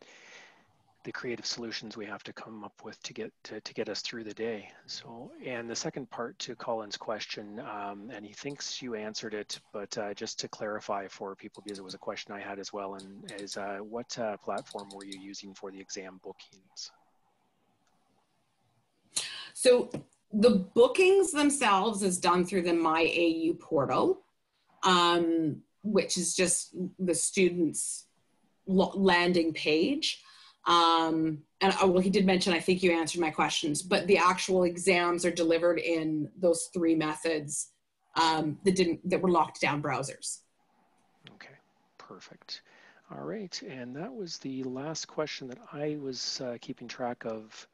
the creative solutions we have to come up with to get to, to get us through the day. So, and the second part to Colin's question, um, and he thinks you answered it, but uh, just to clarify for people, because it was a question I had as well, and is uh, what uh, platform were you using for the exam bookings? So the bookings themselves is done through the MyAU portal, um, which is just the students' landing page. Um, and uh, well, he did mention, I think you answered my questions, but the actual exams are delivered in those three methods um, that didn't that were locked down browsers. Okay, perfect. All right, and that was the last question that I was uh, keeping track of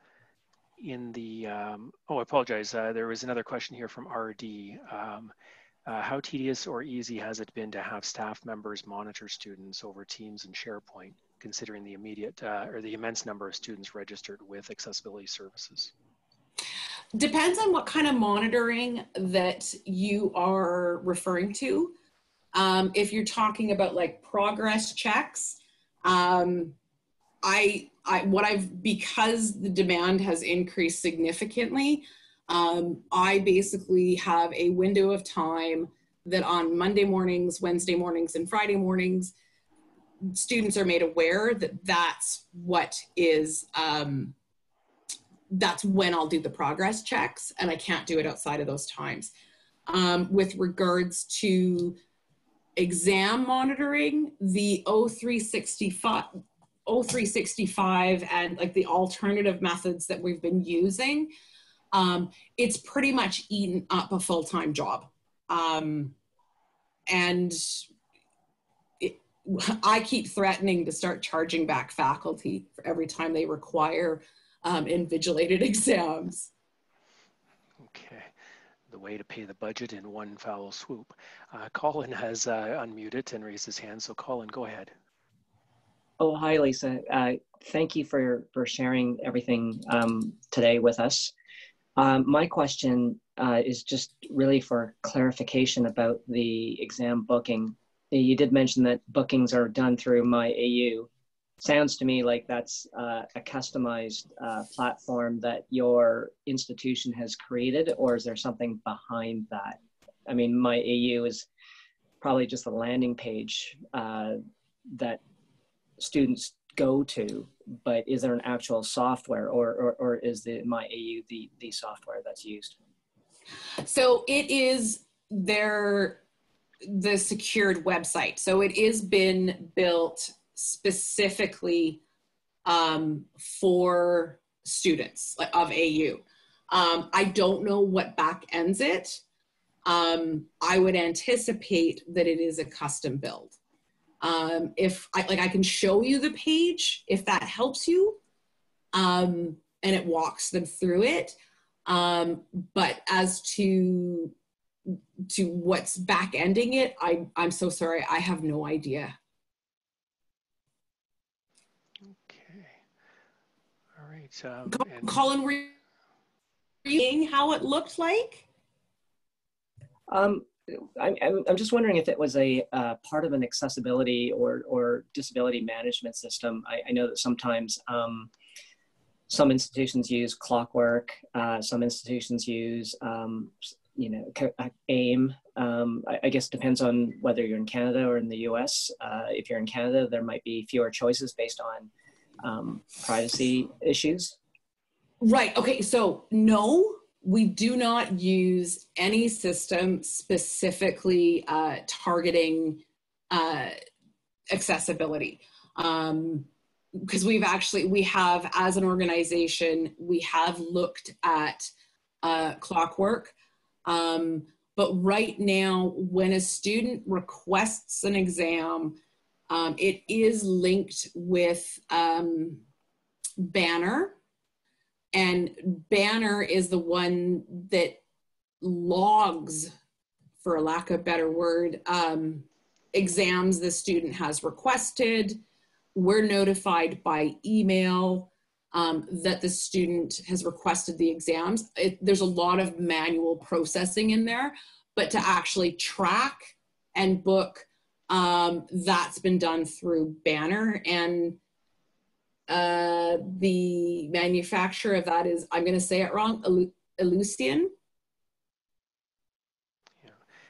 in the, um, oh, I apologize. Uh, there was another question here from RD. Um, uh, how tedious or easy has it been to have staff members monitor students over Teams and SharePoint? considering the immediate uh, or the immense number of students registered with accessibility services? Depends on what kind of monitoring that you are referring to. Um, if you're talking about like progress checks, um, I, I, what I've, because the demand has increased significantly, um, I basically have a window of time that on Monday mornings, Wednesday mornings, and Friday mornings, students are made aware that that's what is um, that's when I'll do the progress checks and I can't do it outside of those times. Um, with regards to exam monitoring, the O365, O365 and like the alternative methods that we've been using, um, it's pretty much eaten up a full-time job. Um, and I keep threatening to start charging back faculty for every time they require um, invigilated <laughs> exams. Okay, the way to pay the budget in one foul swoop. Uh, Colin has uh, unmuted and raised his hand, so Colin, go ahead. Oh, hi, Lisa. Uh, thank you for, for sharing everything um, today with us. Um, my question uh, is just really for clarification about the exam booking you did mention that bookings are done through my AU. Sounds to me like that's uh, a customized uh, platform that your institution has created, or is there something behind that? I mean, my AU is probably just a landing page uh, that students go to, but is there an actual software, or, or, or is the MyAU the, the software that's used? So it is there the secured website. So it is been built specifically um, for students of AU. Um, I don't know what back ends it. Um, I would anticipate that it is a custom build. Um, if I like, I can show you the page if that helps you, um, and it walks them through it. Um, but as to to what's back ending it, I, I'm so sorry. I have no idea. Okay. All right. Um, and... Colin, were you seeing how it looked like? Um, I'm, I'm just wondering if it was a uh, part of an accessibility or, or disability management system. I, I know that sometimes um, some institutions use Clockwork, uh, some institutions use um, you know, uh, AIM. Um, I, I, guess depends on whether you're in Canada or in the US. Uh, if you're in Canada, there might be fewer choices based on um, privacy issues. Right. Okay. So, no, we do not use any system specifically uh, targeting uh, accessibility. Um, because we've actually we have as an organization we have looked at uh, clockwork um, but right now when a student requests an exam um, it is linked with um, banner and banner is the one that logs for lack of a better word um, exams the student has requested we're notified by email um, that the student has requested the exams. It, there's a lot of manual processing in there, but to actually track and book, um, that's been done through Banner. And uh, the manufacturer of that is, I'm going to say it wrong, Ellucian.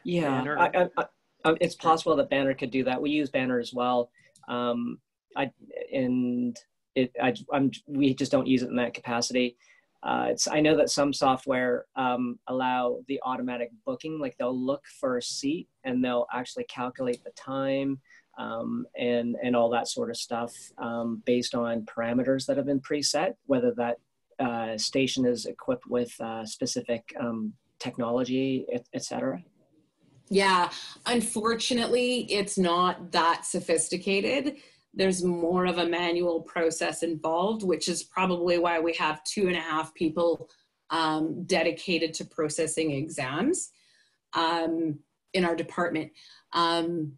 Yeah, yeah I, I, I, it's possible that Banner could do that. We use Banner as well. Um, I and it I, I'm we just don't use it in that capacity. Uh, it's I know that some software um, allow the automatic booking, like they'll look for a seat and they'll actually calculate the time um, and and all that sort of stuff um, based on parameters that have been preset, whether that uh, station is equipped with uh, specific um, technology, etc. Et yeah, unfortunately, it's not that sophisticated there's more of a manual process involved, which is probably why we have two and a half people um, dedicated to processing exams um, in our department. Um,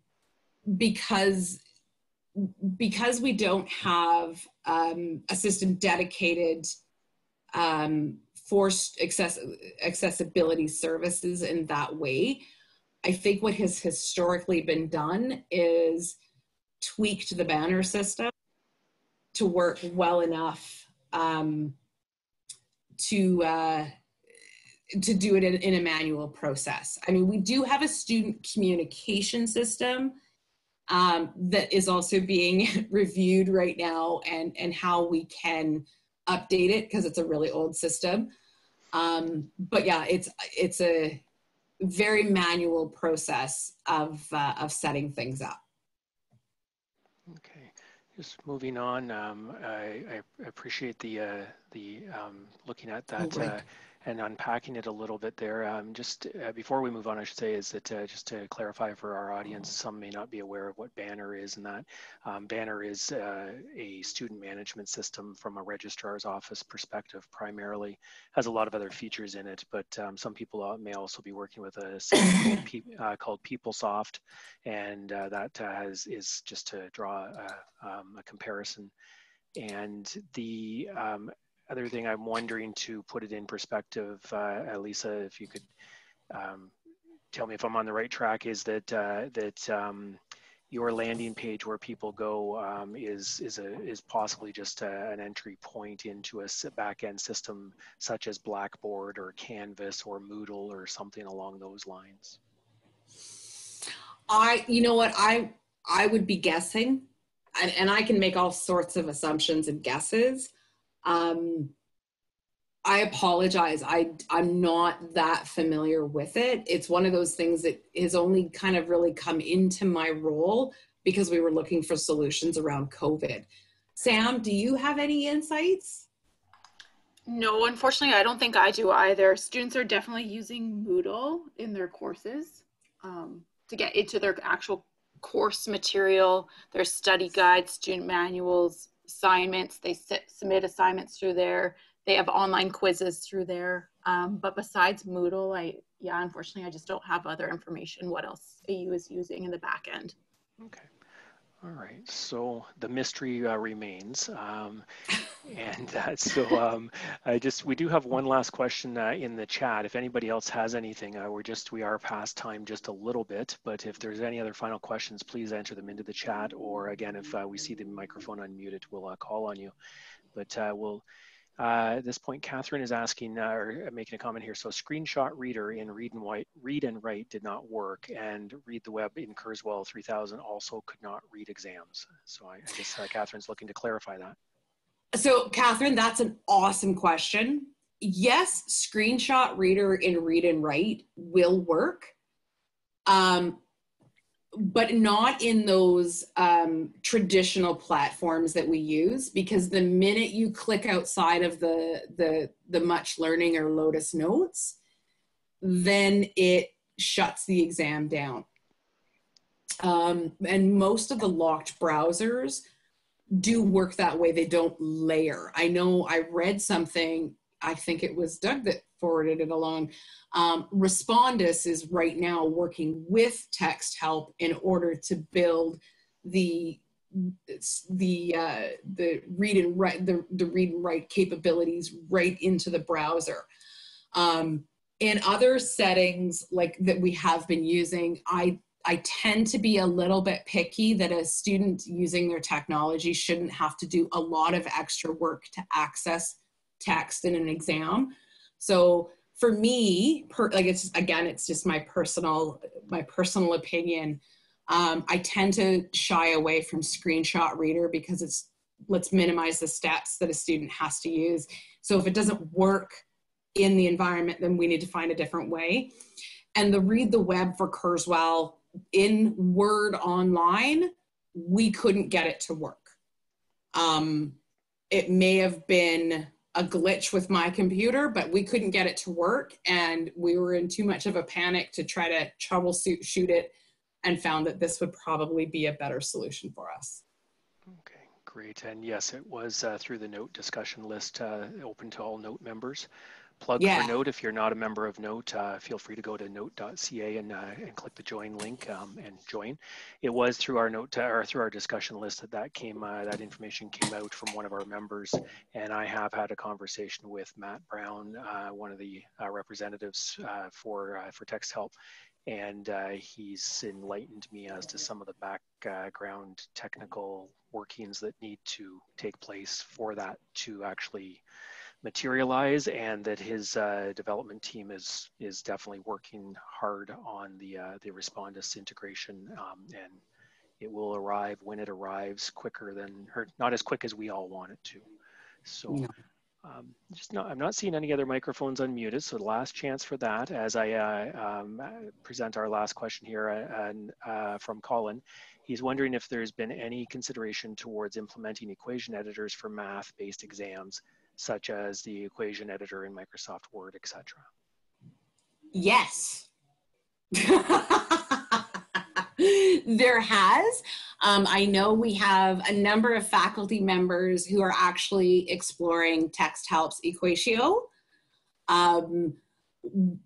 because because we don't have um, a system dedicated um, for access accessibility services in that way, I think what has historically been done is tweaked the banner system to work well enough um, to uh, to do it in, in, a manual process. I mean, we do have a student communication system um, that is also being <laughs> reviewed right now, and and how we can update it because it's a really old system. Um, but yeah, it's it's a very manual process of uh, of setting things up. Okay, just moving on. Um, I, I, appreciate the uh, the um, looking at that. Uh, and unpacking it a little bit there. Um, just uh, before we move on, I should say is that uh, just to clarify for our audience, some may not be aware of what Banner is and that um, Banner is uh, a student management system from a registrar's office perspective primarily, has a lot of other features in it, but um, some people may also be working with a system <coughs> called, Pe uh, called PeopleSoft, and uh, that uh, has, is just to draw a, um, a comparison and the um, other thing I'm wondering to put it in perspective, uh, Lisa, if you could um, tell me if I'm on the right track, is that uh, that um, your landing page where people go um, is is a is possibly just a, an entry point into a back end system such as Blackboard or Canvas or Moodle or something along those lines. I, you know what, I I would be guessing, and, and I can make all sorts of assumptions and guesses. Um, I apologize. I, I'm not that familiar with it. It's one of those things that has only kind of really come into my role because we were looking for solutions around COVID. Sam, do you have any insights? No, unfortunately, I don't think I do either. Students are definitely using Moodle in their courses um, to get into their actual course material, their study guides, student manuals, assignments. They sit, submit assignments through there. They have online quizzes through there. Um, but besides Moodle, I yeah, unfortunately, I just don't have other information what else AU is using in the back end. Okay. All right, so the mystery uh, remains, um, <laughs> and uh, so um, I just we do have one last question uh, in the chat. If anybody else has anything, uh, we're just we are past time just a little bit, but if there's any other final questions, please enter them into the chat, or again, if uh, we see the microphone unmuted, we'll uh, call on you. But we'll uh, at this point, Catherine is asking uh, or making a comment here. So screenshot reader in read and, write, read and write did not work and read the web in Kurzweil 3000 also could not read exams. So I, I guess uh, Catherine's looking to clarify that. So Catherine, that's an awesome question. Yes, screenshot reader in read and write will work. Um, but not in those um, traditional platforms that we use because the minute you click outside of the the the much learning or lotus notes then it shuts the exam down. Um, and most of the locked browsers do work that way. They don't layer. I know i read something i think it was doug that forwarded it along um, Respondus is right now working with Texthelp in order to build the the uh, the read and write the, the read and write capabilities right into the browser. Um, in other settings like that we have been using, I I tend to be a little bit picky that a student using their technology shouldn't have to do a lot of extra work to access text in an exam. So for me, per, like it's again, it's just my personal my personal opinion. Um, I tend to shy away from screenshot reader because it's let's minimize the steps that a student has to use. So if it doesn't work in the environment, then we need to find a different way. And the read the web for Kurzweil in Word online, we couldn't get it to work. Um, it may have been a glitch with my computer, but we couldn't get it to work. And we were in too much of a panic to try to troubleshoot shoot it and found that this would probably be a better solution for us. Okay, great. And yes, it was uh, through the NOAT discussion list uh, open to all NOAT members plug yeah. for NOAT. If you're not a member of NOAT, uh, feel free to go to noat.ca and, uh, and click the join link um, and join. It was through our NOAT to, or through our discussion list that that came uh, that information came out from one of our members, and I have had a conversation with Matt Brown, uh, one of the uh, representatives uh, for for Texthelp, and he's enlightened me as to some of the background technical workings that need to take place for that to actually materialize and that his uh, development team is is definitely working hard on the uh, the Respondus integration um, and it will arrive when it arrives quicker than or not as quick as we all want it to. So yeah. um, just not I'm not seeing any other microphones unmuted so the last chance for that as I uh, um, present our last question here uh, and uh, from Colin. He's wondering if there's been any consideration towards implementing equation editors for math-based exams such as the equation editor in Microsoft Word, etc. Yes. <laughs> there has. Um, I know we have a number of faculty members who are actually exploring Texthelp's Equatio. Um,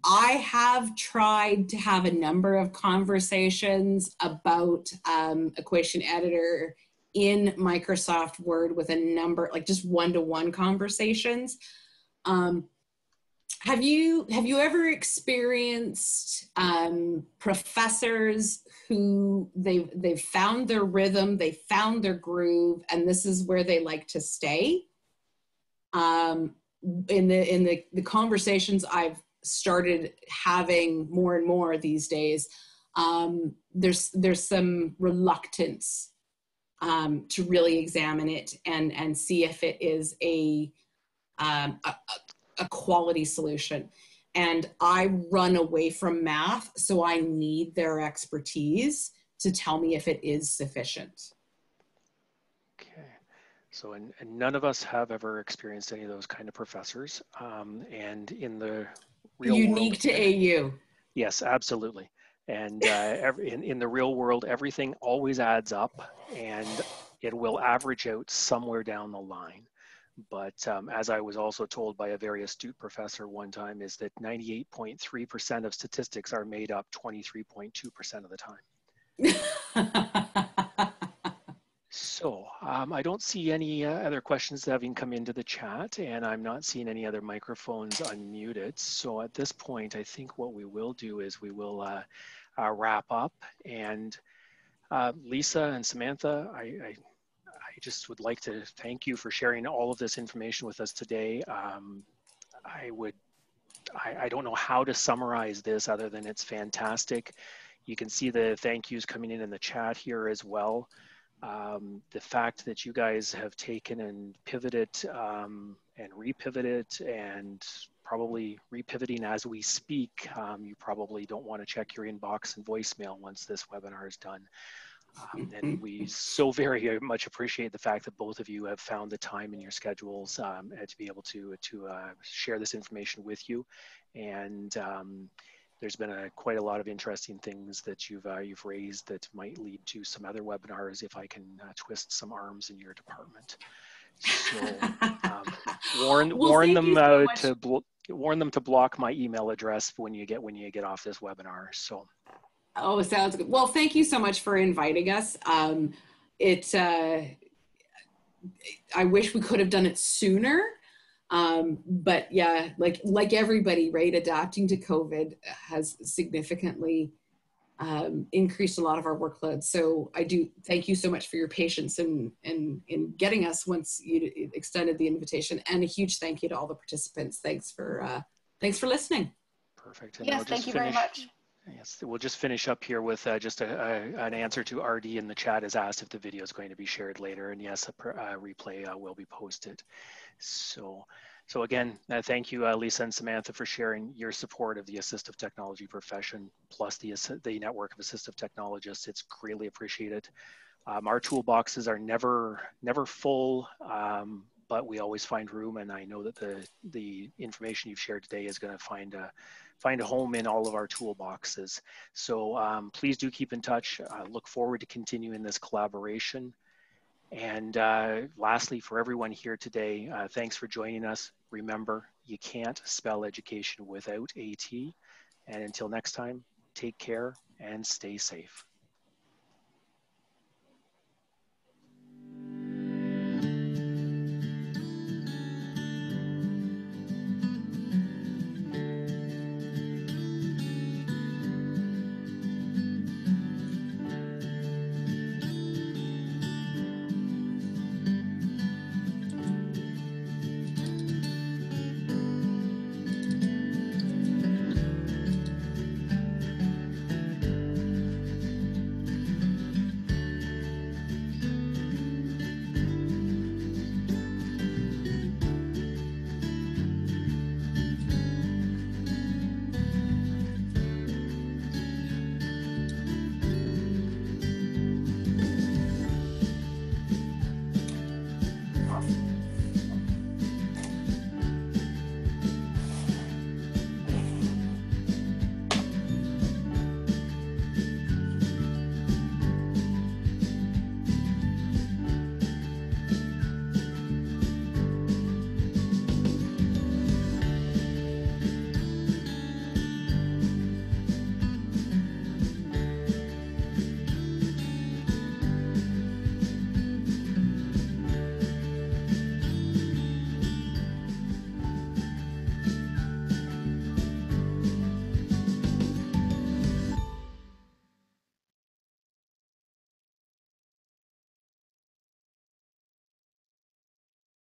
I have tried to have a number of conversations about um, Equation Editor in Microsoft Word with a number, like just one-to-one conversations. Um, have you have you ever experienced um, professors who they've they've found their rhythm, they found their groove, and this is where they like to stay? Um, in the in the, the conversations I've started having more and more these days, um, there's there's some reluctance um, to really examine it and, and see if it is a, um, a, a quality solution. And I run away from math, so I need their expertise to tell me if it is sufficient. Okay. So, and, and none of us have ever experienced any of those kind of professors. Um, and in the real unique world, to AU. Yes, absolutely and uh, every, in, in the real world everything always adds up and it will average out somewhere down the line. But um, as i was also told by a very astute professor one time is that 98.3% of statistics are made up 23.2% of the time <laughs> So um, I don't see any uh, other questions having come into the chat and I'm not seeing any other microphones unmuted. So at this point, I think what we will do is we will uh, uh, wrap up and uh, Lisa and Samantha, I, I, I, just would like to thank you for sharing all of this information with us today. Um, I would, I, I don't know how to summarize this other than it's fantastic. You can see the thank yous coming in in the chat here as well um, the fact that you guys have taken and pivoted um, and repivoted and probably repivoting as we speak. Um, you probably don't want to check your inbox and voicemail once this webinar is done. Um, and we so very much appreciate the fact that both of you have found the time in your schedules um, to be able to to uh, share this information with you. And um, there's been a, quite a lot of interesting things that you've uh, you've raised that might lead to some other webinars if I can uh, twist some arms in your department. So um, <laughs> warn well, warn them so uh, to warn them to block my email address when you get when you get off this webinar. So. Oh, sounds good. Well, thank you so much for inviting us. Um, it, uh, I wish we could have done it sooner. Um, but yeah, like, like everybody, right, adapting to COVID has significantly um, increased a lot of our workload. So I do thank you so much for your patience in, in, in getting us once you extended the invitation and a huge thank you to all the participants. Thanks for, uh, thanks for listening. Perfect. And yes, thank you finish. very much. Yes, we'll just finish up here with uh, just a, a, an answer to RD in the chat has asked if the video is going to be shared later, and yes, a per, replay uh, will be posted. So, so again, uh, thank you, uh, Lisa and Samantha, for sharing your support of the assistive technology profession, plus the, the network of assistive technologists. It's greatly appreciated. Um, our toolboxes are never, never full, um, but we always find room, and I know that the, the information you've shared today is going to find a find a home in all of our toolboxes. So um, please do keep in touch. Uh, look forward to continuing this collaboration. And uh, lastly, for everyone here today, uh, thanks for joining us. Remember, you can't spell education without AT. And until next time, take care and stay safe.